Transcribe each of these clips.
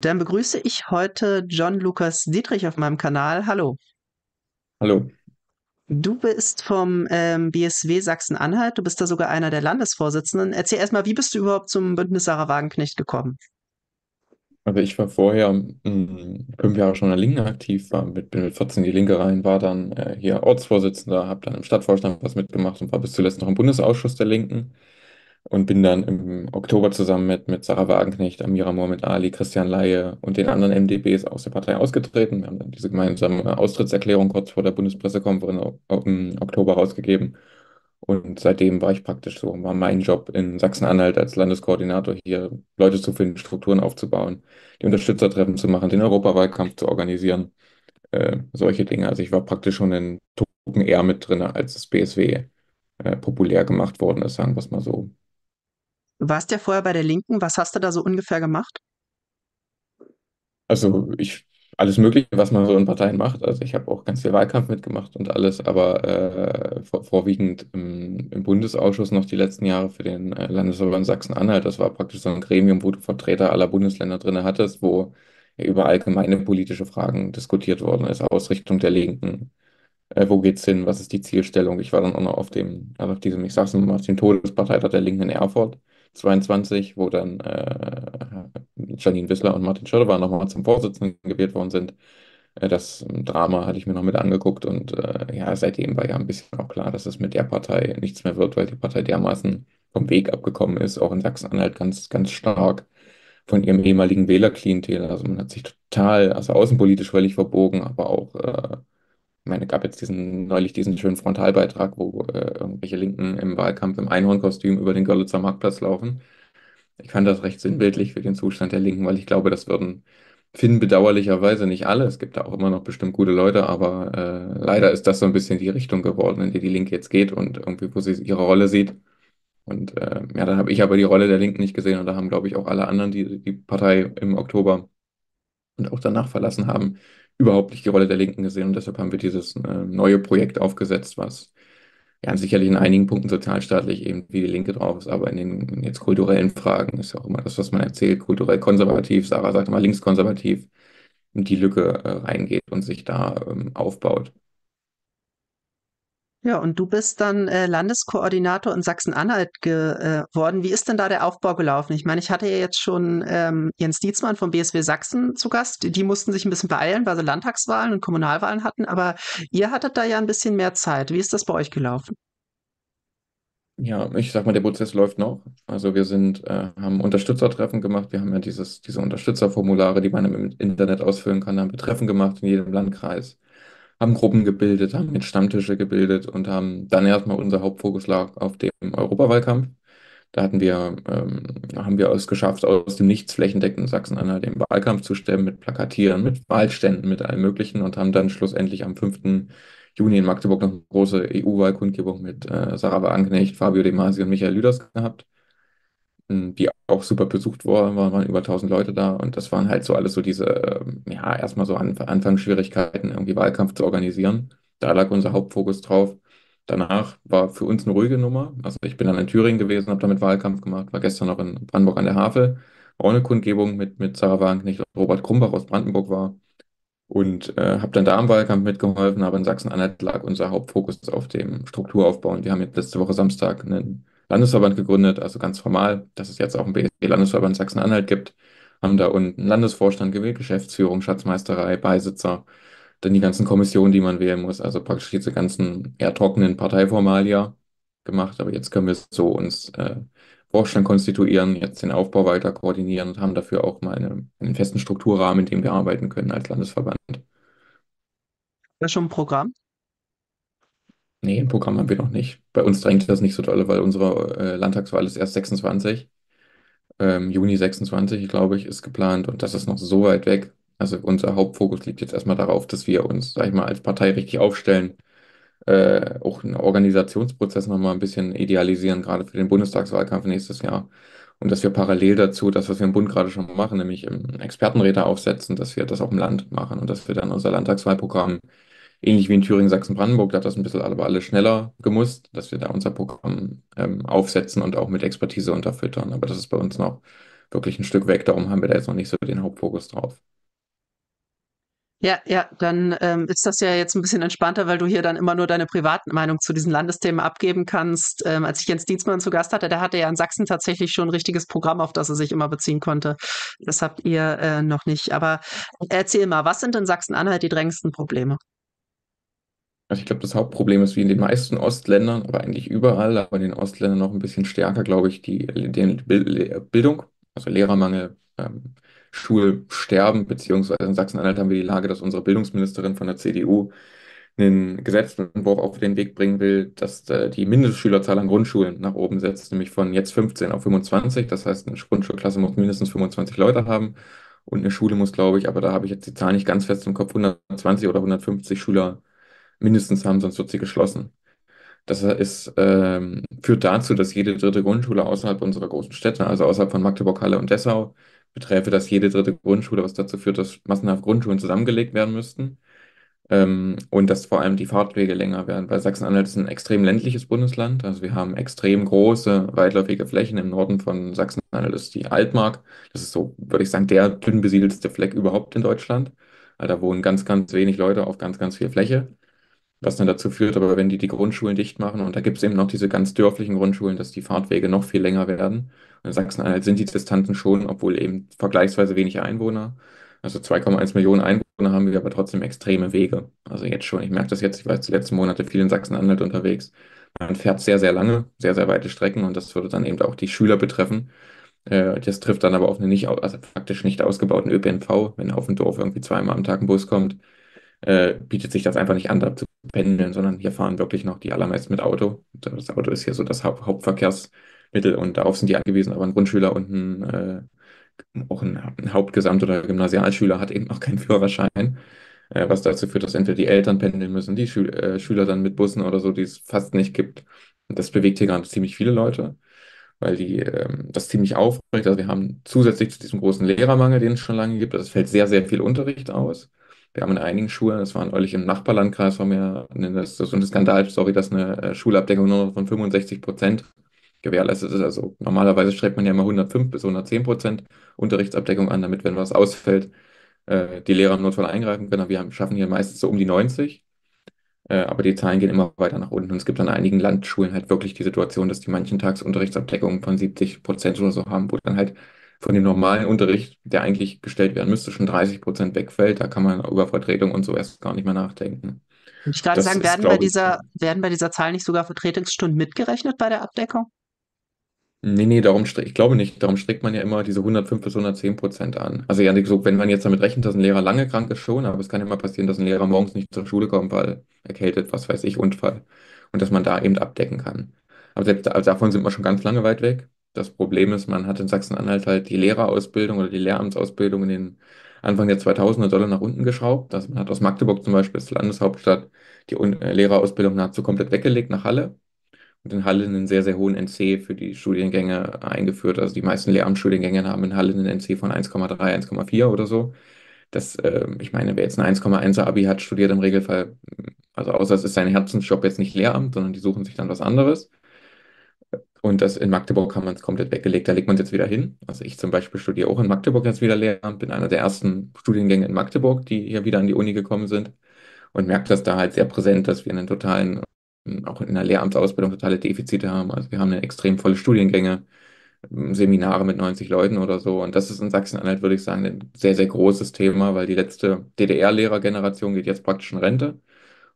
Dann begrüße ich heute John Lukas Dietrich auf meinem Kanal. Hallo. Hallo. Du bist vom ähm, BSW Sachsen-Anhalt. Du bist da sogar einer der Landesvorsitzenden. Erzähl erstmal, wie bist du überhaupt zum Bündnis Sarah Wagenknecht gekommen? Also ich war vorher mh, fünf Jahre schon in der Linken aktiv, war mit, bin mit 14 in die Linke rein, war dann äh, hier Ortsvorsitzender, habe dann im Stadtvorstand was mitgemacht und war bis zuletzt noch im Bundesausschuss der Linken und bin dann im Oktober zusammen mit, mit Sarah Wagenknecht, Amira Mohamed Ali, Christian Laie und den anderen MdBs aus der Partei ausgetreten. Wir haben dann diese gemeinsame Austrittserklärung kurz vor der Bundespressekonferenz im Oktober rausgegeben. Und seitdem war ich praktisch so, war mein Job in Sachsen-Anhalt als Landeskoordinator hier, Leute zu finden, Strukturen aufzubauen, die Unterstützertreffen zu machen, den Europawahlkampf zu organisieren, äh, solche Dinge. Also ich war praktisch schon in Token eher mit drin, als das BSW äh, populär gemacht worden ist, sagen wir es mal so. Du warst ja vorher bei der Linken. Was hast du da so ungefähr gemacht? Also ich, alles Mögliche, was man so in Parteien macht. Also ich habe auch ganz viel Wahlkampf mitgemacht und alles, aber äh, vor, vorwiegend im, im, Bundesausschuss noch die letzten Jahre für den äh, Landesverband Sachsen-Anhalt. Das war praktisch so ein Gremium, wo du Vertreter aller Bundesländer drin hattest, wo über allgemeine politische Fragen diskutiert worden ist, Ausrichtung der Linken. Äh, wo geht's hin? Was ist die Zielstellung? Ich war dann auch noch auf dem, also auf diesem, ich sag's mal, auf dem Todesparteitag der Linken in Erfurt 22, wo dann äh, Janine Wissler und Martin Schirdewan nochmal zum Vorsitzenden gewählt worden sind. Äh, das Drama hatte ich mir noch mit angeguckt und äh, ja, seitdem war ja ein bisschen auch klar, dass es mit der Partei nichts mehr wird, weil die Partei dermaßen vom Weg abgekommen ist, auch in Sachsen-Anhalt ganz, ganz stark von ihrem ehemaligen Wählerklientel. Also man hat sich total, also außenpolitisch völlig verbogen, aber auch äh, ich meine, gab jetzt diesen, neulich diesen schönen Frontalbeitrag, wo äh, irgendwelche Linken im Wahlkampf im Einhornkostüm über den Görlitzer Marktplatz laufen. Ich fand das recht sinnbildlich für den Zustand der Linken, weil ich glaube, das würden finden bedauerlicherweise nicht alle. Es gibt da auch immer noch bestimmt gute Leute, aber äh, leider ist das so ein bisschen die Richtung geworden, in die die Linke jetzt geht und irgendwie, wo sie ihre Rolle sieht. Und äh, ja, dann habe ich aber die Rolle der Linken nicht gesehen und da haben, glaube ich, auch alle anderen, die die Partei im Oktober und auch danach verlassen haben, überhaupt nicht die Rolle der Linken gesehen. Und deshalb haben wir dieses äh, neue Projekt aufgesetzt, was ja sicherlich in einigen Punkten sozialstaatlich eben wie die Linke drauf ist, aber in den jetzt kulturellen Fragen ist ja auch immer das, was man erzählt, kulturell konservativ, Sarah sagt immer linkskonservativ, in die Lücke äh, reingeht und sich da ähm, aufbaut. Ja, und du bist dann äh, Landeskoordinator in Sachsen-Anhalt geworden. Wie ist denn da der Aufbau gelaufen? Ich meine, ich hatte ja jetzt schon ähm, Jens Dietzmann vom BSW Sachsen zu Gast. Die, die mussten sich ein bisschen beeilen, weil sie Landtagswahlen und Kommunalwahlen hatten. Aber ihr hattet da ja ein bisschen mehr Zeit. Wie ist das bei euch gelaufen? Ja, ich sag mal, der Prozess läuft noch. Also wir sind, äh, haben Unterstützertreffen gemacht. Wir haben ja dieses, diese Unterstützerformulare, die man im Internet ausfüllen kann, haben wir Treffen gemacht in jedem Landkreis haben Gruppen gebildet, haben mit Stammtische gebildet und haben dann erstmal unser Hauptfokus lag auf dem Europawahlkampf. Da hatten wir, ähm, haben wir es geschafft, aus dem Nichts flächendeckend in Sachsen-Anhalt den Wahlkampf zu stemmen, mit Plakatieren, mit Wahlständen, mit allem Möglichen und haben dann schlussendlich am 5. Juni in Magdeburg noch eine große EU-Wahlkundgebung mit äh, Sarah Wagenknecht, Fabio De Masi und Michael Lüders gehabt die auch super besucht war, waren über 1000 Leute da und das waren halt so alles so diese, ähm, ja, erstmal so An Anfangsschwierigkeiten, irgendwie Wahlkampf zu organisieren. Da lag unser Hauptfokus drauf. Danach war für uns eine ruhige Nummer. Also ich bin dann in Thüringen gewesen, habe damit Wahlkampf gemacht, war gestern noch in Brandenburg an der Havel, auch eine Kundgebung mit, mit Sarah Wagenknecht und Robert Krumbach aus Brandenburg war und äh, habe dann da am Wahlkampf mitgeholfen, aber in Sachsen-Anhalt lag unser Hauptfokus auf dem Strukturaufbau und wir haben jetzt letzte Woche Samstag einen Landesverband gegründet, also ganz formal, dass es jetzt auch einen BSG-Landesverband Sachsen-Anhalt gibt, haben da unten Landesvorstand gewählt, Geschäftsführung, Schatzmeisterei, Beisitzer, dann die ganzen Kommissionen, die man wählen muss, also praktisch diese ganzen eher trockenen Parteiformalia gemacht, aber jetzt können wir so uns äh, Vorstand konstituieren, jetzt den Aufbau weiter koordinieren und haben dafür auch mal eine, einen festen Strukturrahmen, in dem wir arbeiten können als Landesverband. Das ist schon ein Programm? Nee, ein Programm haben wir noch nicht. Bei uns drängt das nicht so doll, weil unsere äh, Landtagswahl ist erst 26. Ähm, Juni 26, glaube ich, ist geplant und das ist noch so weit weg. Also unser Hauptfokus liegt jetzt erstmal darauf, dass wir uns, sag ich mal, als Partei richtig aufstellen, äh, auch einen Organisationsprozess nochmal ein bisschen idealisieren, gerade für den Bundestagswahlkampf nächstes Jahr. Und dass wir parallel dazu, das, was wir im Bund gerade schon machen, nämlich Expertenräte aufsetzen, dass wir das auch im Land machen und dass wir dann unser Landtagswahlprogramm ähnlich wie in Thüringen, Sachsen-Brandenburg, da hat das ein bisschen aber alles schneller gemusst, dass wir da unser Programm ähm, aufsetzen und auch mit Expertise unterfüttern. Aber das ist bei uns noch wirklich ein Stück weg. Darum haben wir da jetzt noch nicht so den Hauptfokus drauf. Ja, ja, dann ähm, ist das ja jetzt ein bisschen entspannter, weil du hier dann immer nur deine Privatmeinung zu diesen Landesthemen abgeben kannst. Ähm, als ich Jens Dienstmann zu Gast hatte, der hatte ja in Sachsen tatsächlich schon ein richtiges Programm, auf das er sich immer beziehen konnte. Das habt ihr äh, noch nicht. Aber erzähl mal, was sind in Sachsen-Anhalt die drängendsten Probleme? Also ich glaube, das Hauptproblem ist wie in den meisten Ostländern, aber eigentlich überall, aber in den Ostländern noch ein bisschen stärker, glaube ich, die, die Bildung, also Lehrermangel, ähm, Schulsterben, beziehungsweise in Sachsen-Anhalt haben wir die Lage, dass unsere Bildungsministerin von der CDU einen Gesetzentwurf auf den Weg bringen will, dass äh, die Mindestschülerzahl an Grundschulen nach oben setzt, nämlich von jetzt 15 auf 25. Das heißt, eine Grundschulklasse muss mindestens 25 Leute haben und eine Schule muss, glaube ich, aber da habe ich jetzt die Zahl nicht ganz fest im Kopf, 120 oder 150 Schüler mindestens haben, sonst wird sie geschlossen. Das ist, ähm, führt dazu, dass jede dritte Grundschule außerhalb unserer großen Städte, also außerhalb von Magdeburg, Halle und Dessau, beträfe das jede dritte Grundschule, was dazu führt, dass massenhaft Grundschulen zusammengelegt werden müssten. Ähm, und dass vor allem die Fahrtwege länger werden, weil Sachsen-Anhalt ist ein extrem ländliches Bundesland. Also wir haben extrem große, weitläufige Flächen. Im Norden von Sachsen-Anhalt ist die Altmark. Das ist so, würde ich sagen, der dünn besiedelste Fleck überhaupt in Deutschland. Weil da wohnen ganz, ganz wenig Leute auf ganz, ganz viel Fläche was dann dazu führt, aber wenn die die Grundschulen dicht machen, und da gibt es eben noch diese ganz dörflichen Grundschulen, dass die Fahrtwege noch viel länger werden. In Sachsen-Anhalt sind die Distanzen schon, obwohl eben vergleichsweise wenig Einwohner. Also 2,1 Millionen Einwohner haben wir aber trotzdem extreme Wege. Also jetzt schon, ich merke das jetzt, ich war jetzt die letzten Monate viel in Sachsen-Anhalt unterwegs. Man fährt sehr, sehr lange, sehr, sehr weite Strecken und das würde dann eben auch die Schüler betreffen. Äh, das trifft dann aber auf einen nicht, also praktisch nicht ausgebauten ÖPNV, wenn auf dem Dorf irgendwie zweimal am Tag ein Bus kommt äh, bietet sich das einfach nicht an, da zu pendeln, sondern hier fahren wirklich noch die allermeisten mit Auto. Das Auto ist hier so das Haupt Hauptverkehrsmittel und darauf sind die angewiesen, aber ein Grundschüler und ein, äh, auch ein, ein Hauptgesamt- oder Gymnasialschüler hat eben noch keinen Führerschein, äh, was dazu führt, dass entweder die Eltern pendeln müssen, die Schül äh, Schüler dann mit Bussen oder so, die es fast nicht gibt. Und das bewegt hier gerade ziemlich viele Leute weil die ähm, das ziemlich aufregt. Also wir haben zusätzlich zu diesem großen Lehrermangel, den es schon lange gibt, also es fällt sehr, sehr viel Unterricht aus. Wir haben in einigen Schulen, das war neulich im Nachbarlandkreis, war mir das, das ist eine Skandal, sorry, dass eine äh, Schulabdeckung nur noch von 65 Prozent gewährleistet ist. Also normalerweise strebt man ja immer 105 bis 110 Prozent Unterrichtsabdeckung an, damit, wenn was ausfällt, äh, die Lehrer im Notfall eingreifen können. Wir haben, schaffen hier meistens so um die 90. Äh, aber die Zahlen gehen immer weiter nach unten. Und es gibt an einigen Landschulen halt wirklich die Situation, dass die manchen Tags Unterrichtsabdeckungen von 70 Prozent oder so haben, wo dann halt von dem normalen Unterricht, der eigentlich gestellt werden müsste, schon 30 Prozent wegfällt. Da kann man über Vertretung und so erst gar nicht mehr nachdenken. Ich gerade sagen, werden bei glaube ich, dieser, werden bei dieser Zahl nicht sogar Vertretungsstunden mitgerechnet bei der Abdeckung? Nee, nee, darum ich glaube nicht. Darum streckt man ja immer diese 105 bis 110 Prozent an. Also ja, so, wenn man jetzt damit rechnet, dass ein Lehrer lange krank ist, schon, aber es kann ja mal passieren, dass ein Lehrer morgens nicht zur Schule kommt, weil erkältet, was weiß ich, Unfall. Und dass man da eben abdecken kann. Aber selbst also davon sind wir schon ganz lange weit weg. Das Problem ist, man hat in Sachsen-Anhalt halt die Lehrerausbildung oder die Lehramtsausbildung in den Anfang der 2000er Dollar nach unten geschraubt. Also man hat aus Magdeburg zum Beispiel als Landeshauptstadt die äh, Lehrerausbildung nahezu komplett weggelegt nach Halle und in Halle einen sehr, sehr hohen NC für die Studiengänge eingeführt. Also die meisten Lehramtsstudiengänge haben in Halle einen NC von 1,3, 1,4 oder so. Das, äh, ich meine, wer jetzt ein 1,1er Abi hat, studiert im Regelfall, also außer es ist sein Herzensjob jetzt nicht Lehramt, sondern die suchen sich dann was anderes. Und das in Magdeburg haben wir es komplett weggelegt. Da legt man es jetzt wieder hin. Also ich zum Beispiel studiere auch in Magdeburg jetzt wieder Lehramt, bin einer der ersten Studiengänge in Magdeburg, die hier wieder an die Uni gekommen sind und merke das da halt sehr präsent, dass wir einen totalen, auch in der Lehramtsausbildung totale Defizite haben. Also wir haben eine extrem volle Studiengänge, Seminare mit 90 Leuten oder so. Und das ist in Sachsen-Anhalt, würde ich sagen, ein sehr, sehr großes Thema, weil die letzte DDR-Lehrergeneration geht jetzt praktisch in Rente.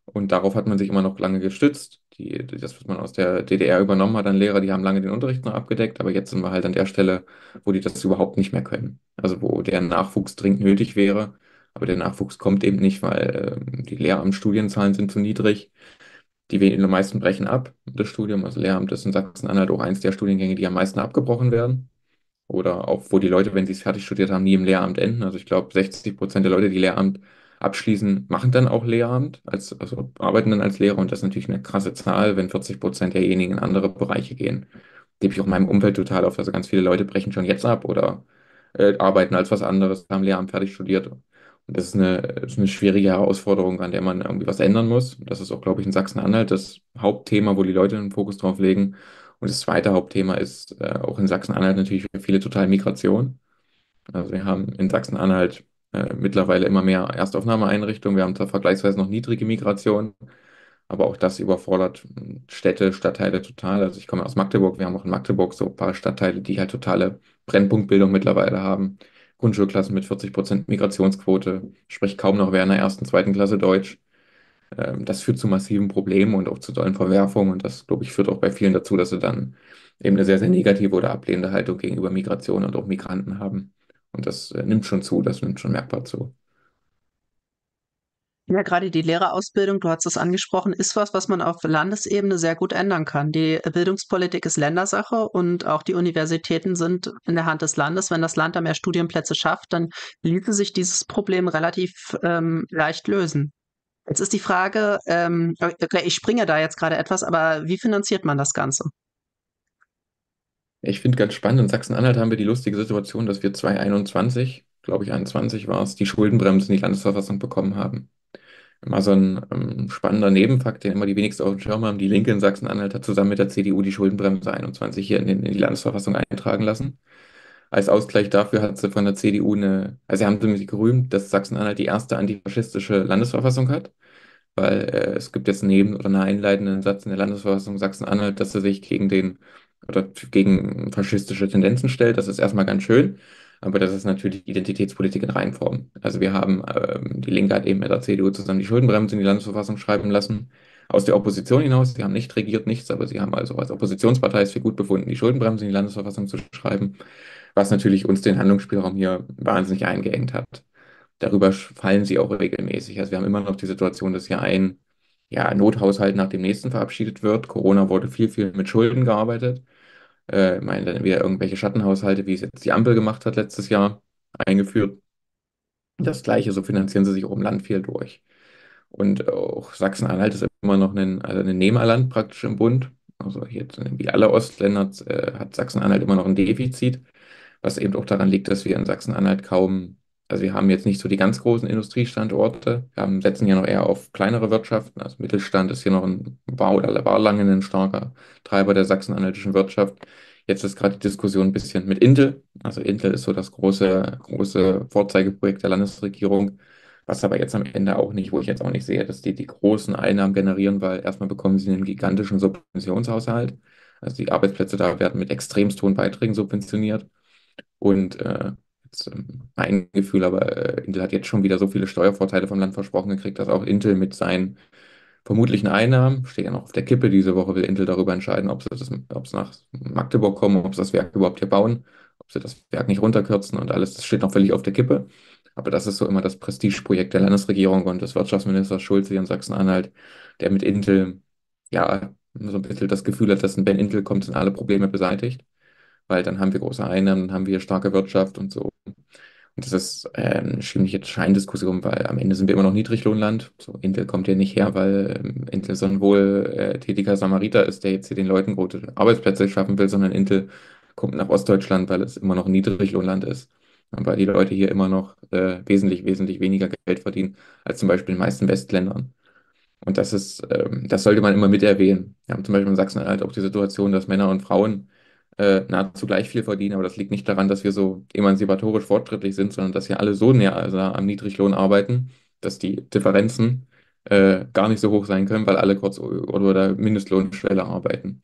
Und darauf hat man sich immer noch lange gestützt. Die, das, was man aus der DDR übernommen hat an Lehrer, die haben lange den Unterricht noch abgedeckt, aber jetzt sind wir halt an der Stelle, wo die das überhaupt nicht mehr können. Also wo der Nachwuchs dringend nötig wäre, aber der Nachwuchs kommt eben nicht, weil äh, die Lehramtsstudienzahlen sind zu niedrig. Die, we- die meisten brechen ab, das Studium. Also Lehramt ist in Sachsen-Anhalt auch eins der Studiengänge, die am meisten abgebrochen werden. Oder auch, wo die Leute, wenn sie es fertig studiert haben, nie im Lehramt enden. Also ich glaube, 60 Prozent der Leute, die Lehramt abschließen, machen dann auch Lehramt, als, also arbeiten dann als Lehrer. Und das ist natürlich eine krasse Zahl, wenn 40 Prozent derjenigen in andere Bereiche gehen. Gebe ich auch meinem Umfeld total auf. Also ganz viele Leute brechen schon jetzt ab oder äh, arbeiten als was anderes, haben Lehramt fertig studiert. Und das ist eine, das ist eine schwierige Herausforderung, an der man irgendwie was ändern muss. Das ist auch, glaube ich, in Sachsen-Anhalt das Hauptthema, wo die Leute den Fokus drauf legen. Und das zweite Hauptthema ist äh, auch in Sachsen-Anhalt natürlich für viele total Migration. Also wir haben in Sachsen-Anhalt äh, mittlerweile immer mehr Erstaufnahmeeinrichtungen. Wir haben zwar vergleichsweise noch niedrige Migration, aber auch das überfordert Städte, Stadtteile total. Also ich komme aus Magdeburg, wir haben auch in Magdeburg so ein paar Stadtteile, die halt totale Brennpunktbildung mittlerweile haben. Grundschulklassen mit 40 Prozent Migrationsquote, spricht kaum noch wer in der ersten, zweiten Klasse Deutsch. Ähm, das führt zu massiven Problemen und auch zu tollen Verwerfungen. Und das, glaube ich, führt auch bei vielen dazu, dass sie dann eben eine sehr, sehr negative oder ablehnende Haltung gegenüber Migration und auch Migranten haben. Und das äh, nimmt schon zu, das nimmt schon merkbar zu. Ja, gerade die Lehrerausbildung, du hast es angesprochen, ist was, was man auf Landesebene sehr gut ändern kann. Die Bildungspolitik ist Ländersache und auch die Universitäten sind in der Hand des Landes. Wenn das Land da mehr Studienplätze schafft, dann ließe sich dieses Problem relativ ähm, leicht lösen. Jetzt ist die Frage, ähm, ich springe da jetzt gerade etwas, aber wie finanziert man das Ganze? Ich finde ganz spannend, in Sachsen-Anhalt haben wir die lustige Situation, dass wir 2021, glaube ich 21 war es, die Schuldenbremse in die Landesverfassung bekommen haben. Immer so ein ähm, spannender Nebenfakt, den immer die wenigsten auf dem Schirm haben. Die Linke in Sachsen-Anhalt hat zusammen mit der CDU die Schuldenbremse 21 hier in, den, in die Landesverfassung eintragen lassen. Als Ausgleich dafür hat sie von der CDU eine, also sie haben sich gerühmt, dass Sachsen-Anhalt die erste antifaschistische Landesverfassung hat, weil äh, es gibt jetzt neben oder einen einleitenden Satz in der Landesverfassung Sachsen-Anhalt, dass sie sich gegen den oder gegen faschistische Tendenzen stellt. Das ist erstmal ganz schön. Aber das ist natürlich Identitätspolitik in Reinform. Also wir haben, ähm, die Linke hat eben mit der CDU zusammen die Schuldenbremse in die Landesverfassung schreiben lassen. Aus der Opposition hinaus, sie haben nicht regiert, nichts, aber sie haben also als Oppositionspartei es für gut befunden, die Schuldenbremse in die Landesverfassung zu schreiben, was natürlich uns den Handlungsspielraum hier wahnsinnig eingeengt hat. Darüber fallen sie auch regelmäßig. Also wir haben immer noch die Situation, dass hier ein ja, Nothaushalt nach dem nächsten verabschiedet wird. Corona wurde viel, viel mit Schulden gearbeitet. Äh, ich meine, dann wieder irgendwelche Schattenhaushalte, wie es jetzt die Ampel gemacht hat letztes Jahr, eingeführt. Das Gleiche, so finanzieren sie sich auch im Land viel durch. Und auch Sachsen-Anhalt ist immer noch ein, also ein Nehmerland praktisch im Bund. Also hier, wie alle Ostländer, äh, hat Sachsen-Anhalt immer noch ein Defizit, was eben auch daran liegt, dass wir in Sachsen-Anhalt kaum also wir haben jetzt nicht so die ganz großen Industriestandorte. Wir haben, setzen ja noch eher auf kleinere Wirtschaften. Also Mittelstand ist hier noch ein, war oder war lange ein starker Treiber der sachsen-anhaltischen Wirtschaft. Jetzt ist gerade die Diskussion ein bisschen mit Intel. Also Intel ist so das große, große Vorzeigeprojekt der Landesregierung, was aber jetzt am Ende auch nicht, wo ich jetzt auch nicht sehe, dass die die großen Einnahmen generieren, weil erstmal bekommen sie einen gigantischen Subventionshaushalt. Also die Arbeitsplätze da werden mit extremst hohen Beiträgen subventioniert. Und äh, ist ähm, mein Gefühl, aber äh, Intel hat jetzt schon wieder so viele Steuervorteile vom Land versprochen gekriegt, dass auch Intel mit seinen vermutlichen Einnahmen, steht ja noch auf der Kippe, diese Woche will Intel darüber entscheiden, ob sie das, ob es nach Magdeburg kommen, ob sie das Werk überhaupt hier bauen, ob sie das Werk nicht runterkürzen und alles, das steht noch völlig auf der Kippe. Aber das ist so immer das Prestigeprojekt der Landesregierung und des Wirtschaftsministers Schulze hier in Sachsen-Anhalt, der mit Intel ja so ein bisschen das Gefühl hat, dass wenn Intel kommt, sind alle Probleme beseitigt weil dann haben wir große Einnahmen, dann haben wir starke Wirtschaft und so. Und das ist äh, eine ziemliche Scheindiskussion, weil am Ende sind wir immer noch Niedriglohnland. So, Intel kommt ja nicht her, weil ähm, Intel so ein wohltätiger Samariter ist, der jetzt hier den Leuten gute Arbeitsplätze schaffen will, sondern Intel kommt nach Ostdeutschland, weil es immer noch Niedriglohnland ist. Und weil die Leute hier immer noch äh, wesentlich, wesentlich weniger Geld verdienen als zum Beispiel in den meisten Westländern. Und das ist, ähm, das sollte man immer mit erwähnen. Wir haben zum Beispiel in Sachsen-Anhalt auch die Situation, dass Männer und Frauen äh, nahezu gleich viel verdienen, aber das liegt nicht daran, dass wir so emanzipatorisch fortschrittlich sind, sondern dass hier alle so näher also am Niedriglohn arbeiten, dass die Differenzen äh, gar nicht so hoch sein können, weil alle kurz oder der Mindestlohnschwelle arbeiten.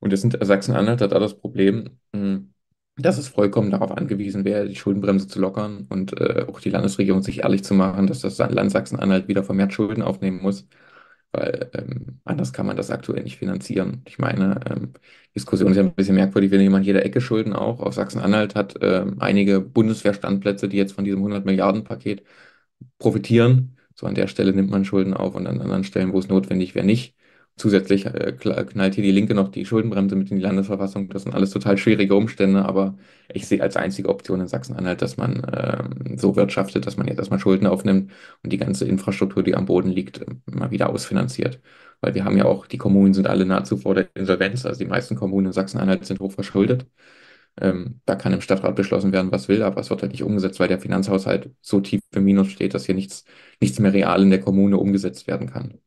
Und das sind Sachsen-Anhalt hat da das Problem, mh, dass es vollkommen darauf angewiesen wäre, die Schuldenbremse zu lockern und äh, auch die Landesregierung sich ehrlich zu machen, dass das Land Sachsen-Anhalt wieder vermehrt Schulden aufnehmen muss weil ähm, anders kann man das aktuell nicht finanzieren. Ich meine, ähm, Diskussion ist ja ein bisschen merkwürdig, wenn jemand jeder Ecke Schulden auch. Auch Sachsen-Anhalt hat ähm, einige Bundeswehrstandplätze, die jetzt von diesem 100 Milliarden Paket profitieren. So an der Stelle nimmt man Schulden auf und an anderen Stellen, wo es notwendig wäre, nicht. Zusätzlich äh, knallt hier die Linke noch die Schuldenbremse mit in die Landesverfassung. Das sind alles total schwierige Umstände, aber ich sehe als einzige Option in Sachsen-Anhalt, dass man ähm, so wirtschaftet, dass man jetzt erstmal Schulden aufnimmt und die ganze Infrastruktur, die am Boden liegt, mal wieder ausfinanziert. Weil wir haben ja auch, die Kommunen sind alle nahezu vor der Insolvenz, also die meisten Kommunen in Sachsen-Anhalt sind hoch verschuldet. Ähm, da kann im Stadtrat beschlossen werden, was will, aber es wird halt nicht umgesetzt, weil der Finanzhaushalt so tief im Minus steht, dass hier nichts, nichts mehr real in der Kommune umgesetzt werden kann.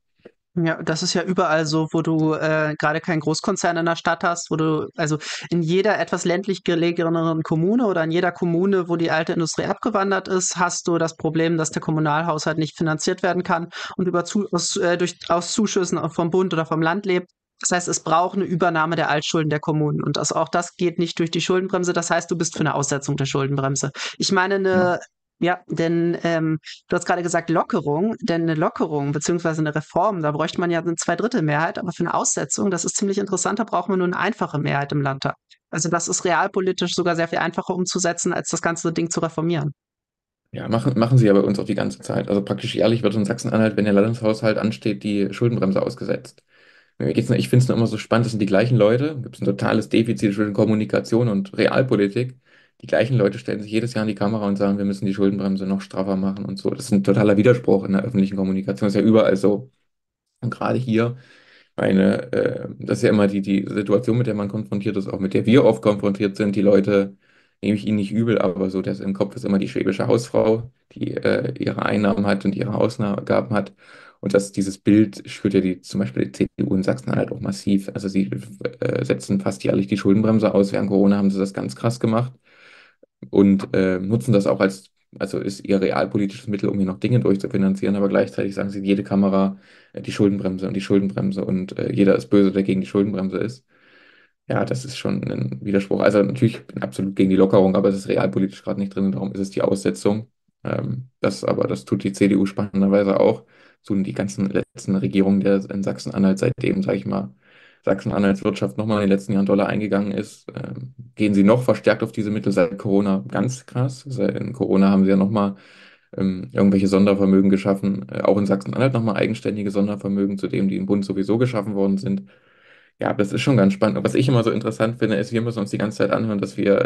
Ja, das ist ja überall so, wo du äh, gerade keinen Großkonzern in der Stadt hast, wo du, also in jeder etwas ländlich gelegeneren Kommune oder in jeder Kommune, wo die alte Industrie abgewandert ist, hast du das Problem, dass der Kommunalhaushalt nicht finanziert werden kann und über zu, aus, äh, durch, aus Zuschüssen vom Bund oder vom Land lebt. Das heißt, es braucht eine Übernahme der Altschulden der Kommunen. Und das, auch das geht nicht durch die Schuldenbremse. Das heißt, du bist für eine Aussetzung der Schuldenbremse. Ich meine, eine ja, denn ähm, du hast gerade gesagt Lockerung, denn eine Lockerung beziehungsweise eine Reform, da bräuchte man ja eine Zweidrittelmehrheit, aber für eine Aussetzung, das ist ziemlich interessant, da braucht man nur eine einfache Mehrheit im Landtag. Also das ist realpolitisch sogar sehr viel einfacher umzusetzen, als das ganze Ding zu reformieren. Ja, machen, machen sie ja bei uns auch die ganze Zeit. Also praktisch jährlich wird in Sachsen-Anhalt, wenn der Landeshaushalt ansteht, die Schuldenbremse ausgesetzt. Ich finde es immer so spannend, das sind die gleichen Leute, gibt es ein totales Defizit zwischen Kommunikation und Realpolitik. Die gleichen Leute stellen sich jedes Jahr in die Kamera und sagen, wir müssen die Schuldenbremse noch straffer machen und so. Das ist ein totaler Widerspruch in der öffentlichen Kommunikation. Das ist ja überall so. Und gerade hier, meine, äh, das ist ja immer die, die Situation, mit der man konfrontiert ist, auch mit der wir oft konfrontiert sind. Die Leute, nehme ich ihnen nicht übel, aber so, das im Kopf ist immer die schwäbische Hausfrau, die äh, ihre Einnahmen hat und ihre Ausgaben hat. Und das, dieses Bild schürt ja die, zum Beispiel die CDU in Sachsen-Anhalt auch massiv. Also sie äh, setzen fast jährlich die Schuldenbremse aus. Während Corona haben sie das ganz krass gemacht und äh, nutzen das auch als, also ist ihr realpolitisches Mittel, um hier noch Dinge durchzufinanzieren, aber gleichzeitig sagen sie jede Kamera äh, die Schuldenbremse und die Schuldenbremse und äh, jeder ist böse, der gegen die Schuldenbremse ist. Ja, das ist schon ein Widerspruch. Also natürlich bin ich absolut gegen die Lockerung, aber es ist realpolitisch gerade nicht drin, darum ist es die Aussetzung. Ähm, das aber, das tut die CDU spannenderweise auch. So die ganzen letzten Regierungen der in Sachsen-Anhalt seitdem, sage ich mal, Sachsen-Anhalts Wirtschaft nochmal in den letzten Jahren doller eingegangen ist, ähm, gehen sie noch verstärkt auf diese Mittel seit Corona ganz krass. In Corona haben sie ja nochmal ähm, irgendwelche Sondervermögen geschaffen, äh, auch in Sachsen-Anhalt nochmal eigenständige Sondervermögen, zu denen die im Bund sowieso geschaffen worden sind. Ja, das ist schon ganz spannend. Und was ich immer so interessant finde, ist, wir müssen uns die ganze Zeit anhören, dass wir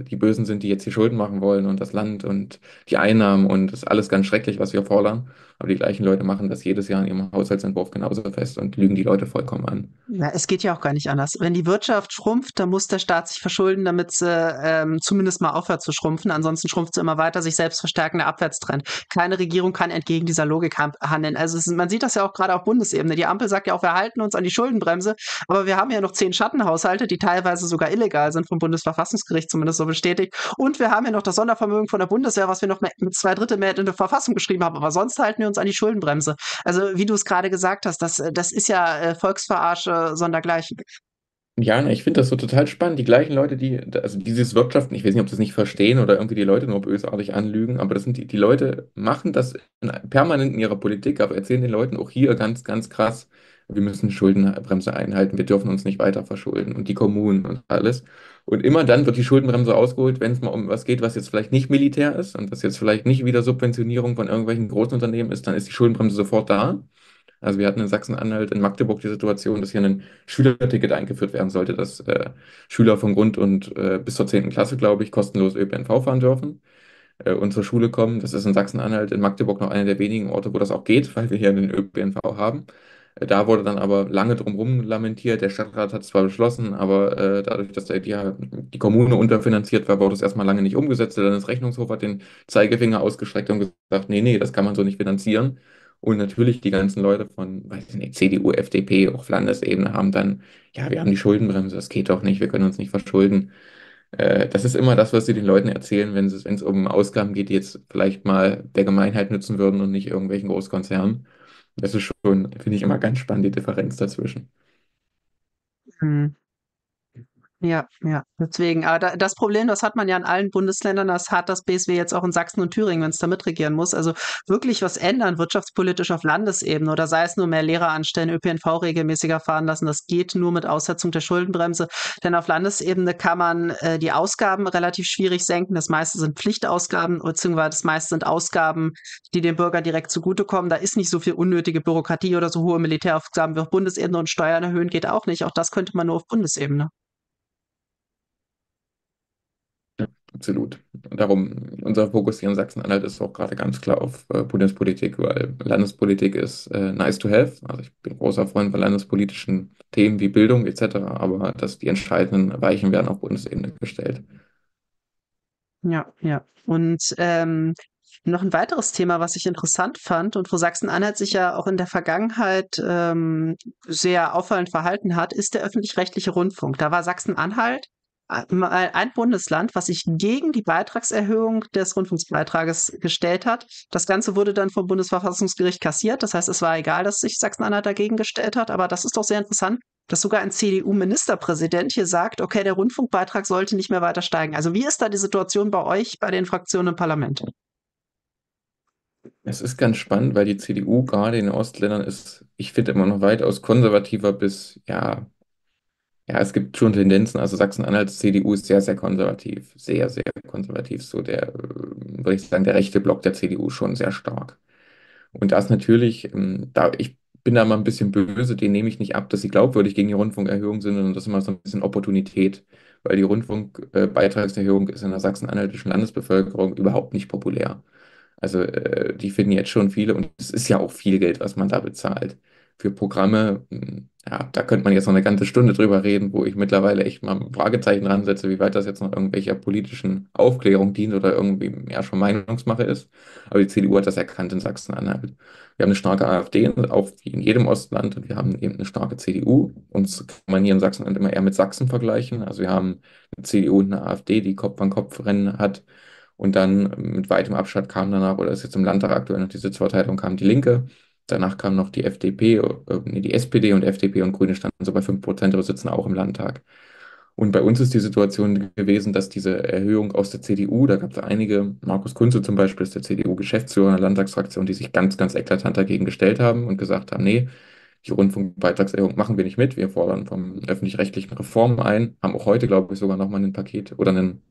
äh, die Bösen sind, die jetzt die Schulden machen wollen und das Land und die Einnahmen und das ist alles ganz schrecklich, was wir fordern. Aber die gleichen Leute machen das jedes Jahr in ihrem Haushaltsentwurf genauso fest und lügen die Leute vollkommen an. Ja, es geht ja auch gar nicht anders. Wenn die Wirtschaft schrumpft, dann muss der Staat sich verschulden, damit sie ähm, zumindest mal aufhört zu schrumpfen. Ansonsten schrumpft sie immer weiter, sich selbst verstärkender Abwärtstrend. Keine Regierung kann entgegen dieser Logik handeln. Also es, man sieht das ja auch gerade auf Bundesebene. Die Ampel sagt ja auch, wir halten uns an die Schuldenbremse, aber wir haben ja noch zehn Schattenhaushalte, die teilweise sogar illegal sind, vom Bundesverfassungsgericht zumindest so bestätigt. Und wir haben ja noch das Sondervermögen von der Bundeswehr, was wir noch mit zwei Drittel mehr in der Verfassung geschrieben haben. Aber sonst halten wir uns an die Schuldenbremse. Also wie du es gerade gesagt hast, das, das ist ja äh, Volksverarsche sondergleichen. Ja, ne, ich finde das so total spannend. Die gleichen Leute, die, also dieses Wirtschaften, ich weiß nicht, ob sie es nicht verstehen oder irgendwie die Leute nur bösartig anlügen, aber das sind die, die Leute machen das permanent in ihrer Politik, aber erzählen den Leuten auch hier ganz, ganz krass, wir müssen Schuldenbremse einhalten, wir dürfen uns nicht weiter verschulden und die Kommunen und alles. Und immer dann wird die Schuldenbremse ausgeholt, wenn es mal um was geht, was jetzt vielleicht nicht Militär ist und was jetzt vielleicht nicht wieder Subventionierung von irgendwelchen großen Unternehmen ist, dann ist die Schuldenbremse sofort da. Also wir hatten in Sachsen-Anhalt, in Magdeburg die Situation, dass hier ein Schülerticket eingeführt werden sollte, dass äh, Schüler von Grund- und äh, bis zur 10. Klasse, glaube ich, kostenlos ÖPNV fahren dürfen äh, und zur Schule kommen. Das ist in Sachsen-Anhalt, in Magdeburg noch einer der wenigen Orte, wo das auch geht, weil wir hier den ÖPNV haben. Äh, Da wurde dann aber lange drumherum lamentiert. Der Stadtrat hat es zwar beschlossen, aber äh, dadurch, dass der, die, die Kommune unterfinanziert war, wurde es erstmal lange nicht umgesetzt. Der Landesrechnungshof hat den Zeigefinger ausgestreckt und gesagt, nee, nee, das kann man so nicht finanzieren. Und natürlich die ganzen Leute von, weiß ich nicht, CDU, FDP, auch auf Landesebene haben dann, ja, wir haben die Schuldenbremse, das geht doch nicht, wir können uns nicht verschulden. Äh, das ist immer das, was sie den Leuten erzählen, wenn es um Ausgaben geht, die jetzt vielleicht mal der Gemeinheit nützen würden und nicht irgendwelchen Großkonzernen. Das ist schon, finde ich, immer ganz spannend, die Differenz dazwischen. Hm. Ja, ja, deswegen. Aber da, das Problem, das hat man ja in allen Bundesländern, das hat das BSW jetzt auch in Sachsen und Thüringen, wenn es da mitregieren muss. Also wirklich was ändern, wirtschaftspolitisch auf Landesebene oder sei es nur mehr Lehrer anstellen, ÖPNV regelmäßiger fahren lassen, das geht nur mit Aussetzung der Schuldenbremse. Denn auf Landesebene kann man äh, die Ausgaben relativ schwierig senken. Das meiste sind Pflichtausgaben, beziehungsweise das meiste sind Ausgaben, die dem Bürger direkt zugutekommen. Da ist nicht so viel unnötige Bürokratie oder so hohe Militäraufgaben wie auf Bundesebene und Steuern erhöhen geht auch nicht. Auch das könnte man nur auf Bundesebene. Absolut. Darum, unser Fokus hier in Sachsen-Anhalt ist auch gerade ganz klar auf äh, Bundespolitik, weil Landespolitik ist äh, nice to have. Also ich bin großer Freund von landespolitischen Themen wie Bildung etc., aber dass die entscheidenden Weichen werden auf Bundesebene gestellt. Ja, ja. Und ähm, Noch ein weiteres Thema, was ich interessant fand und wo Sachsen-Anhalt sich ja auch in der Vergangenheit ähm, sehr auffallend verhalten hat, ist der öffentlich-rechtliche Rundfunk. Da war Sachsen-Anhalt ein Bundesland, was sich gegen die Beitragserhöhung des Rundfunksbeitrages gestellt hat. Das Ganze wurde dann vom Bundesverfassungsgericht kassiert. Das heißt, es war egal, dass sich Sachsen-Anhalt dagegen gestellt hat. Aber das ist doch sehr interessant, dass sogar ein CDU-Ministerpräsident hier sagt, okay, der Rundfunkbeitrag sollte nicht mehr weiter steigen. Also wie ist da die Situation bei euch, bei den Fraktionen im Parlament? Es ist ganz spannend, weil die CDU gerade in den Ostländern ist, ich finde, immer noch weitaus konservativer bis, ja, ja, es gibt schon Tendenzen. Also Sachsen-Anhalts CDU ist sehr, sehr konservativ. Sehr, sehr konservativ. So der, äh, würde ich sagen, der rechte Block der CDU schon sehr stark. Und das natürlich, ähm, da, ich bin da mal ein bisschen böse, den nehme ich nicht ab, dass sie glaubwürdig gegen die Rundfunkerhöhung sind, sondern das ist immer so ein bisschen Opportunität, weil die Rundfunkbeitragserhöhung ist in der sachsen-anhaltischen Landesbevölkerung überhaupt nicht populär. Also äh, die finden jetzt schon viele und es ist ja auch viel Geld, was man da bezahlt für Programme. Ja, da könnte man jetzt noch eine ganze Stunde drüber reden, wo ich mittlerweile echt mal ein Fragezeichen ransetze, wie weit das jetzt noch irgendwelcher politischen Aufklärung dient oder irgendwie mehr schon Meinungsmache ist. Aber die CDU hat das erkannt in Sachsen-Anhalt. Wir haben eine starke AfD, auch wie in jedem Ostland, und wir haben eben eine starke CDU. Uns kann man hier in Sachsen-Anhalt immer eher mit Sachsen vergleichen. Also wir haben eine CDU und eine AfD, die Kopf-an-Kopf-Rennen hat. Und dann mit weitem Abstand kam danach, oder ist jetzt im Landtag aktuell noch die Sitzverteilung, kam die Linke. Danach kam noch die FDP, äh, nee, die SPD und FDP und Grüne standen so bei 5%, aber sitzen auch im Landtag. Und bei uns ist die Situation gewesen, dass diese Erhöhung aus der CDU, da gab es einige, Markus Kunze zum Beispiel ist der CDU-Geschäftsführer der Landtagsfraktion, die sich ganz, ganz eklatant dagegen gestellt haben und gesagt haben, nee, die Rundfunkbeitragserhöhung machen wir nicht mit. Wir fordern vom öffentlich-rechtlichen Reformen ein, haben auch heute, glaube ich, sogar nochmal ein Paket oder einen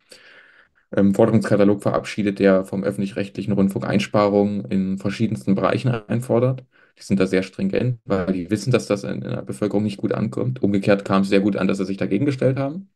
ähm, Forderungskatalog verabschiedet, der vom öffentlich-rechtlichen Rundfunk Einsparungen in verschiedensten Bereichen einfordert. Die sind da sehr stringent, weil die wissen, dass das in, in der Bevölkerung nicht gut ankommt. Umgekehrt kam es sehr gut an, dass sie sich dagegen gestellt haben.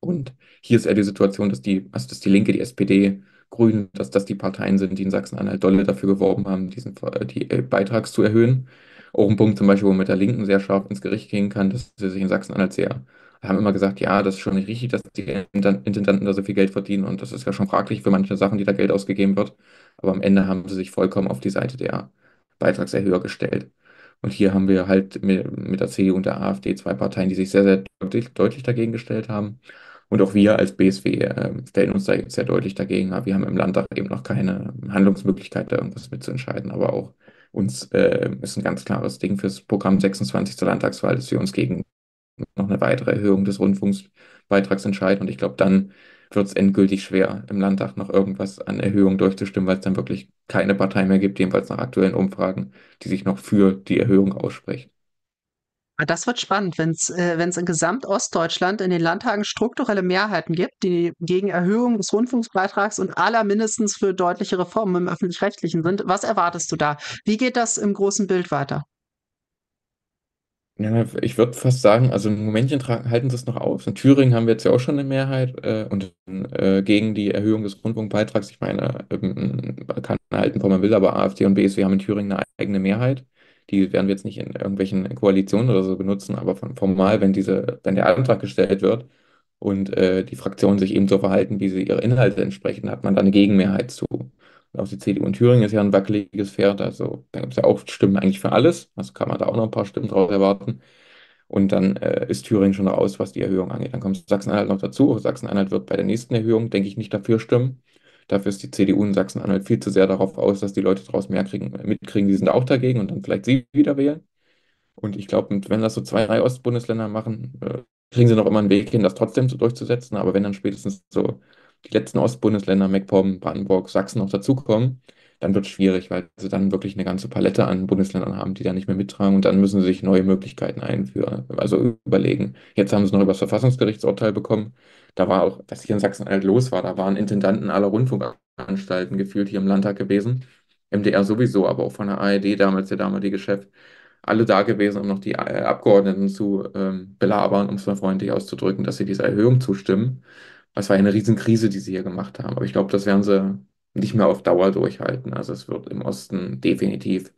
Und hier ist eher die Situation, dass die, also dass die Linke, die SPD, Grünen, dass das die Parteien sind, die in Sachsen-Anhalt dolle dafür geworben haben, diesen die äh, Beitrags zu erhöhen. Auch ein Punkt zum Beispiel, wo man mit der Linken sehr scharf ins Gericht gehen kann, dass sie sich in Sachsen-Anhalt sehr haben immer gesagt, ja, das ist schon nicht richtig, dass die Intendanten da so viel Geld verdienen und das ist ja schon fraglich für manche Sachen, die da Geld ausgegeben wird. Aber am Ende haben sie sich vollkommen auf die Seite der Beitragserhöher gestellt. Und hier haben wir halt mit, mit der CDU und der AfD zwei Parteien, die sich sehr, sehr deutlich, deutlich dagegen gestellt haben. Und auch wir als BSW äh, stellen uns da sehr deutlich dagegen. Wir haben im Landtag eben noch keine Handlungsmöglichkeit, da irgendwas mitzuentscheiden. Aber auch uns äh, ist ein ganz klares Ding fürs Programm 26 zur Landtagswahl, dass wir uns gegen noch eine weitere Erhöhung des Rundfunksbeitrags entscheiden. Und ich glaube, dann wird es endgültig schwer, im Landtag noch irgendwas an Erhöhung durchzustimmen, weil es dann wirklich keine Partei mehr gibt, jedenfalls nach aktuellen Umfragen, die sich noch für die Erhöhung ausspricht. Ah, das wird spannend, wenn es äh, in Gesamtostdeutschland in den Landtagen strukturelle Mehrheiten gibt, die gegen Erhöhung des Rundfunksbeitrags und aller mindestens für deutliche Reformen im öffentlich-rechtlichen sind. Was erwartest du da? Wie geht das im großen Bild weiter? Ja, ich würde fast sagen, also ein Momentchen tragen, halten sie es noch aus. In Thüringen haben wir jetzt ja auch schon eine Mehrheit äh, und äh, gegen die Erhöhung des Rundfunkbeitrags. Ich meine, ähm, kann halten, wo man will, aber AfD und BSW haben in Thüringen eine eigene Mehrheit. Die werden wir jetzt nicht in irgendwelchen Koalitionen oder so benutzen, aber von formal, wenn diese, wenn der Antrag gestellt wird und äh, die Fraktionen sich eben so verhalten, wie sie ihre Inhalte entsprechen, hat man da eine Gegenmehrheit zu. Auch die CDU in Thüringen ist ja ein wackeliges Pferd. Also da gibt es ja auch Stimmen eigentlich für alles. Also kann man da auch noch ein paar Stimmen draus erwarten. Und dann äh, ist Thüringen schon raus, was die Erhöhung angeht. Dann kommt Sachsen-Anhalt noch dazu. Sachsen-Anhalt wird bei der nächsten Erhöhung, denke ich, nicht dafür stimmen. Dafür ist die CDU in Sachsen-Anhalt viel zu sehr darauf aus, dass die Leute daraus mehr kriegen, mitkriegen, die sind auch dagegen und dann vielleicht sie wieder wählen. Und ich glaube, wenn das so zwei, drei Ostbundesländer machen, äh, kriegen sie noch immer einen Weg hin, das trotzdem so durchzusetzen. Aber wenn dann spätestens so die letzten Ostbundesländer, MacPom, Brandenburg, Sachsen noch dazukommen, dann wird es schwierig, weil sie dann wirklich eine ganze Palette an Bundesländern haben, die da nicht mehr mittragen und dann müssen sie sich neue Möglichkeiten einführen, also überlegen. Jetzt haben sie noch über das Verfassungsgerichtsurteil bekommen. Da war auch, was hier in Sachsen-Anhalt los war, da waren Intendanten aller Rundfunkanstalten gefühlt hier im Landtag gewesen. MDR sowieso, aber auch von der ARD, damals der damalige Chef, alle da gewesen, um noch die äh, Abgeordneten zu ähm, belabern, um es mal freundlich auszudrücken, dass sie dieser Erhöhung zustimmen. Es war eine Riesenkrise, die sie hier gemacht haben. Aber ich glaube, das werden sie nicht mehr auf Dauer durchhalten. Also es wird im Osten definitiv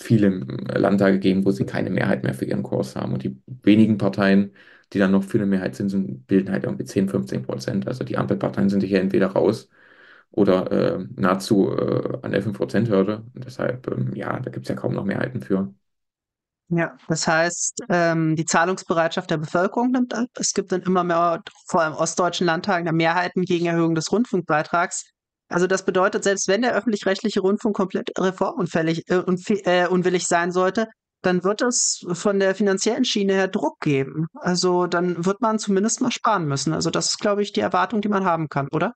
viele Landtage geben, wo sie keine Mehrheit mehr für ihren Kurs haben. Und die wenigen Parteien, die dann noch für eine Mehrheit sind, bilden halt irgendwie 10, 15 Prozent. Also die Ampelparteien sind hier entweder raus oder äh, nahezu äh, an der 5%-Hürde. Deshalb, ähm, ja, da gibt es ja kaum noch Mehrheiten für. Ja, das heißt, ähm, die Zahlungsbereitschaft der Bevölkerung nimmt ab. Es gibt dann immer mehr, vor allem ostdeutschen Landtagen, Mehrheiten gegen Erhöhung des Rundfunkbeitrags. Also das bedeutet, selbst wenn der öffentlich-rechtliche Rundfunk komplett reformunfällig äh, äh, unwillig sein sollte, dann wird es von der finanziellen Schiene her Druck geben. Also dann wird man zumindest mal sparen müssen. Also das ist, glaube ich, die Erwartung, die man haben kann, oder?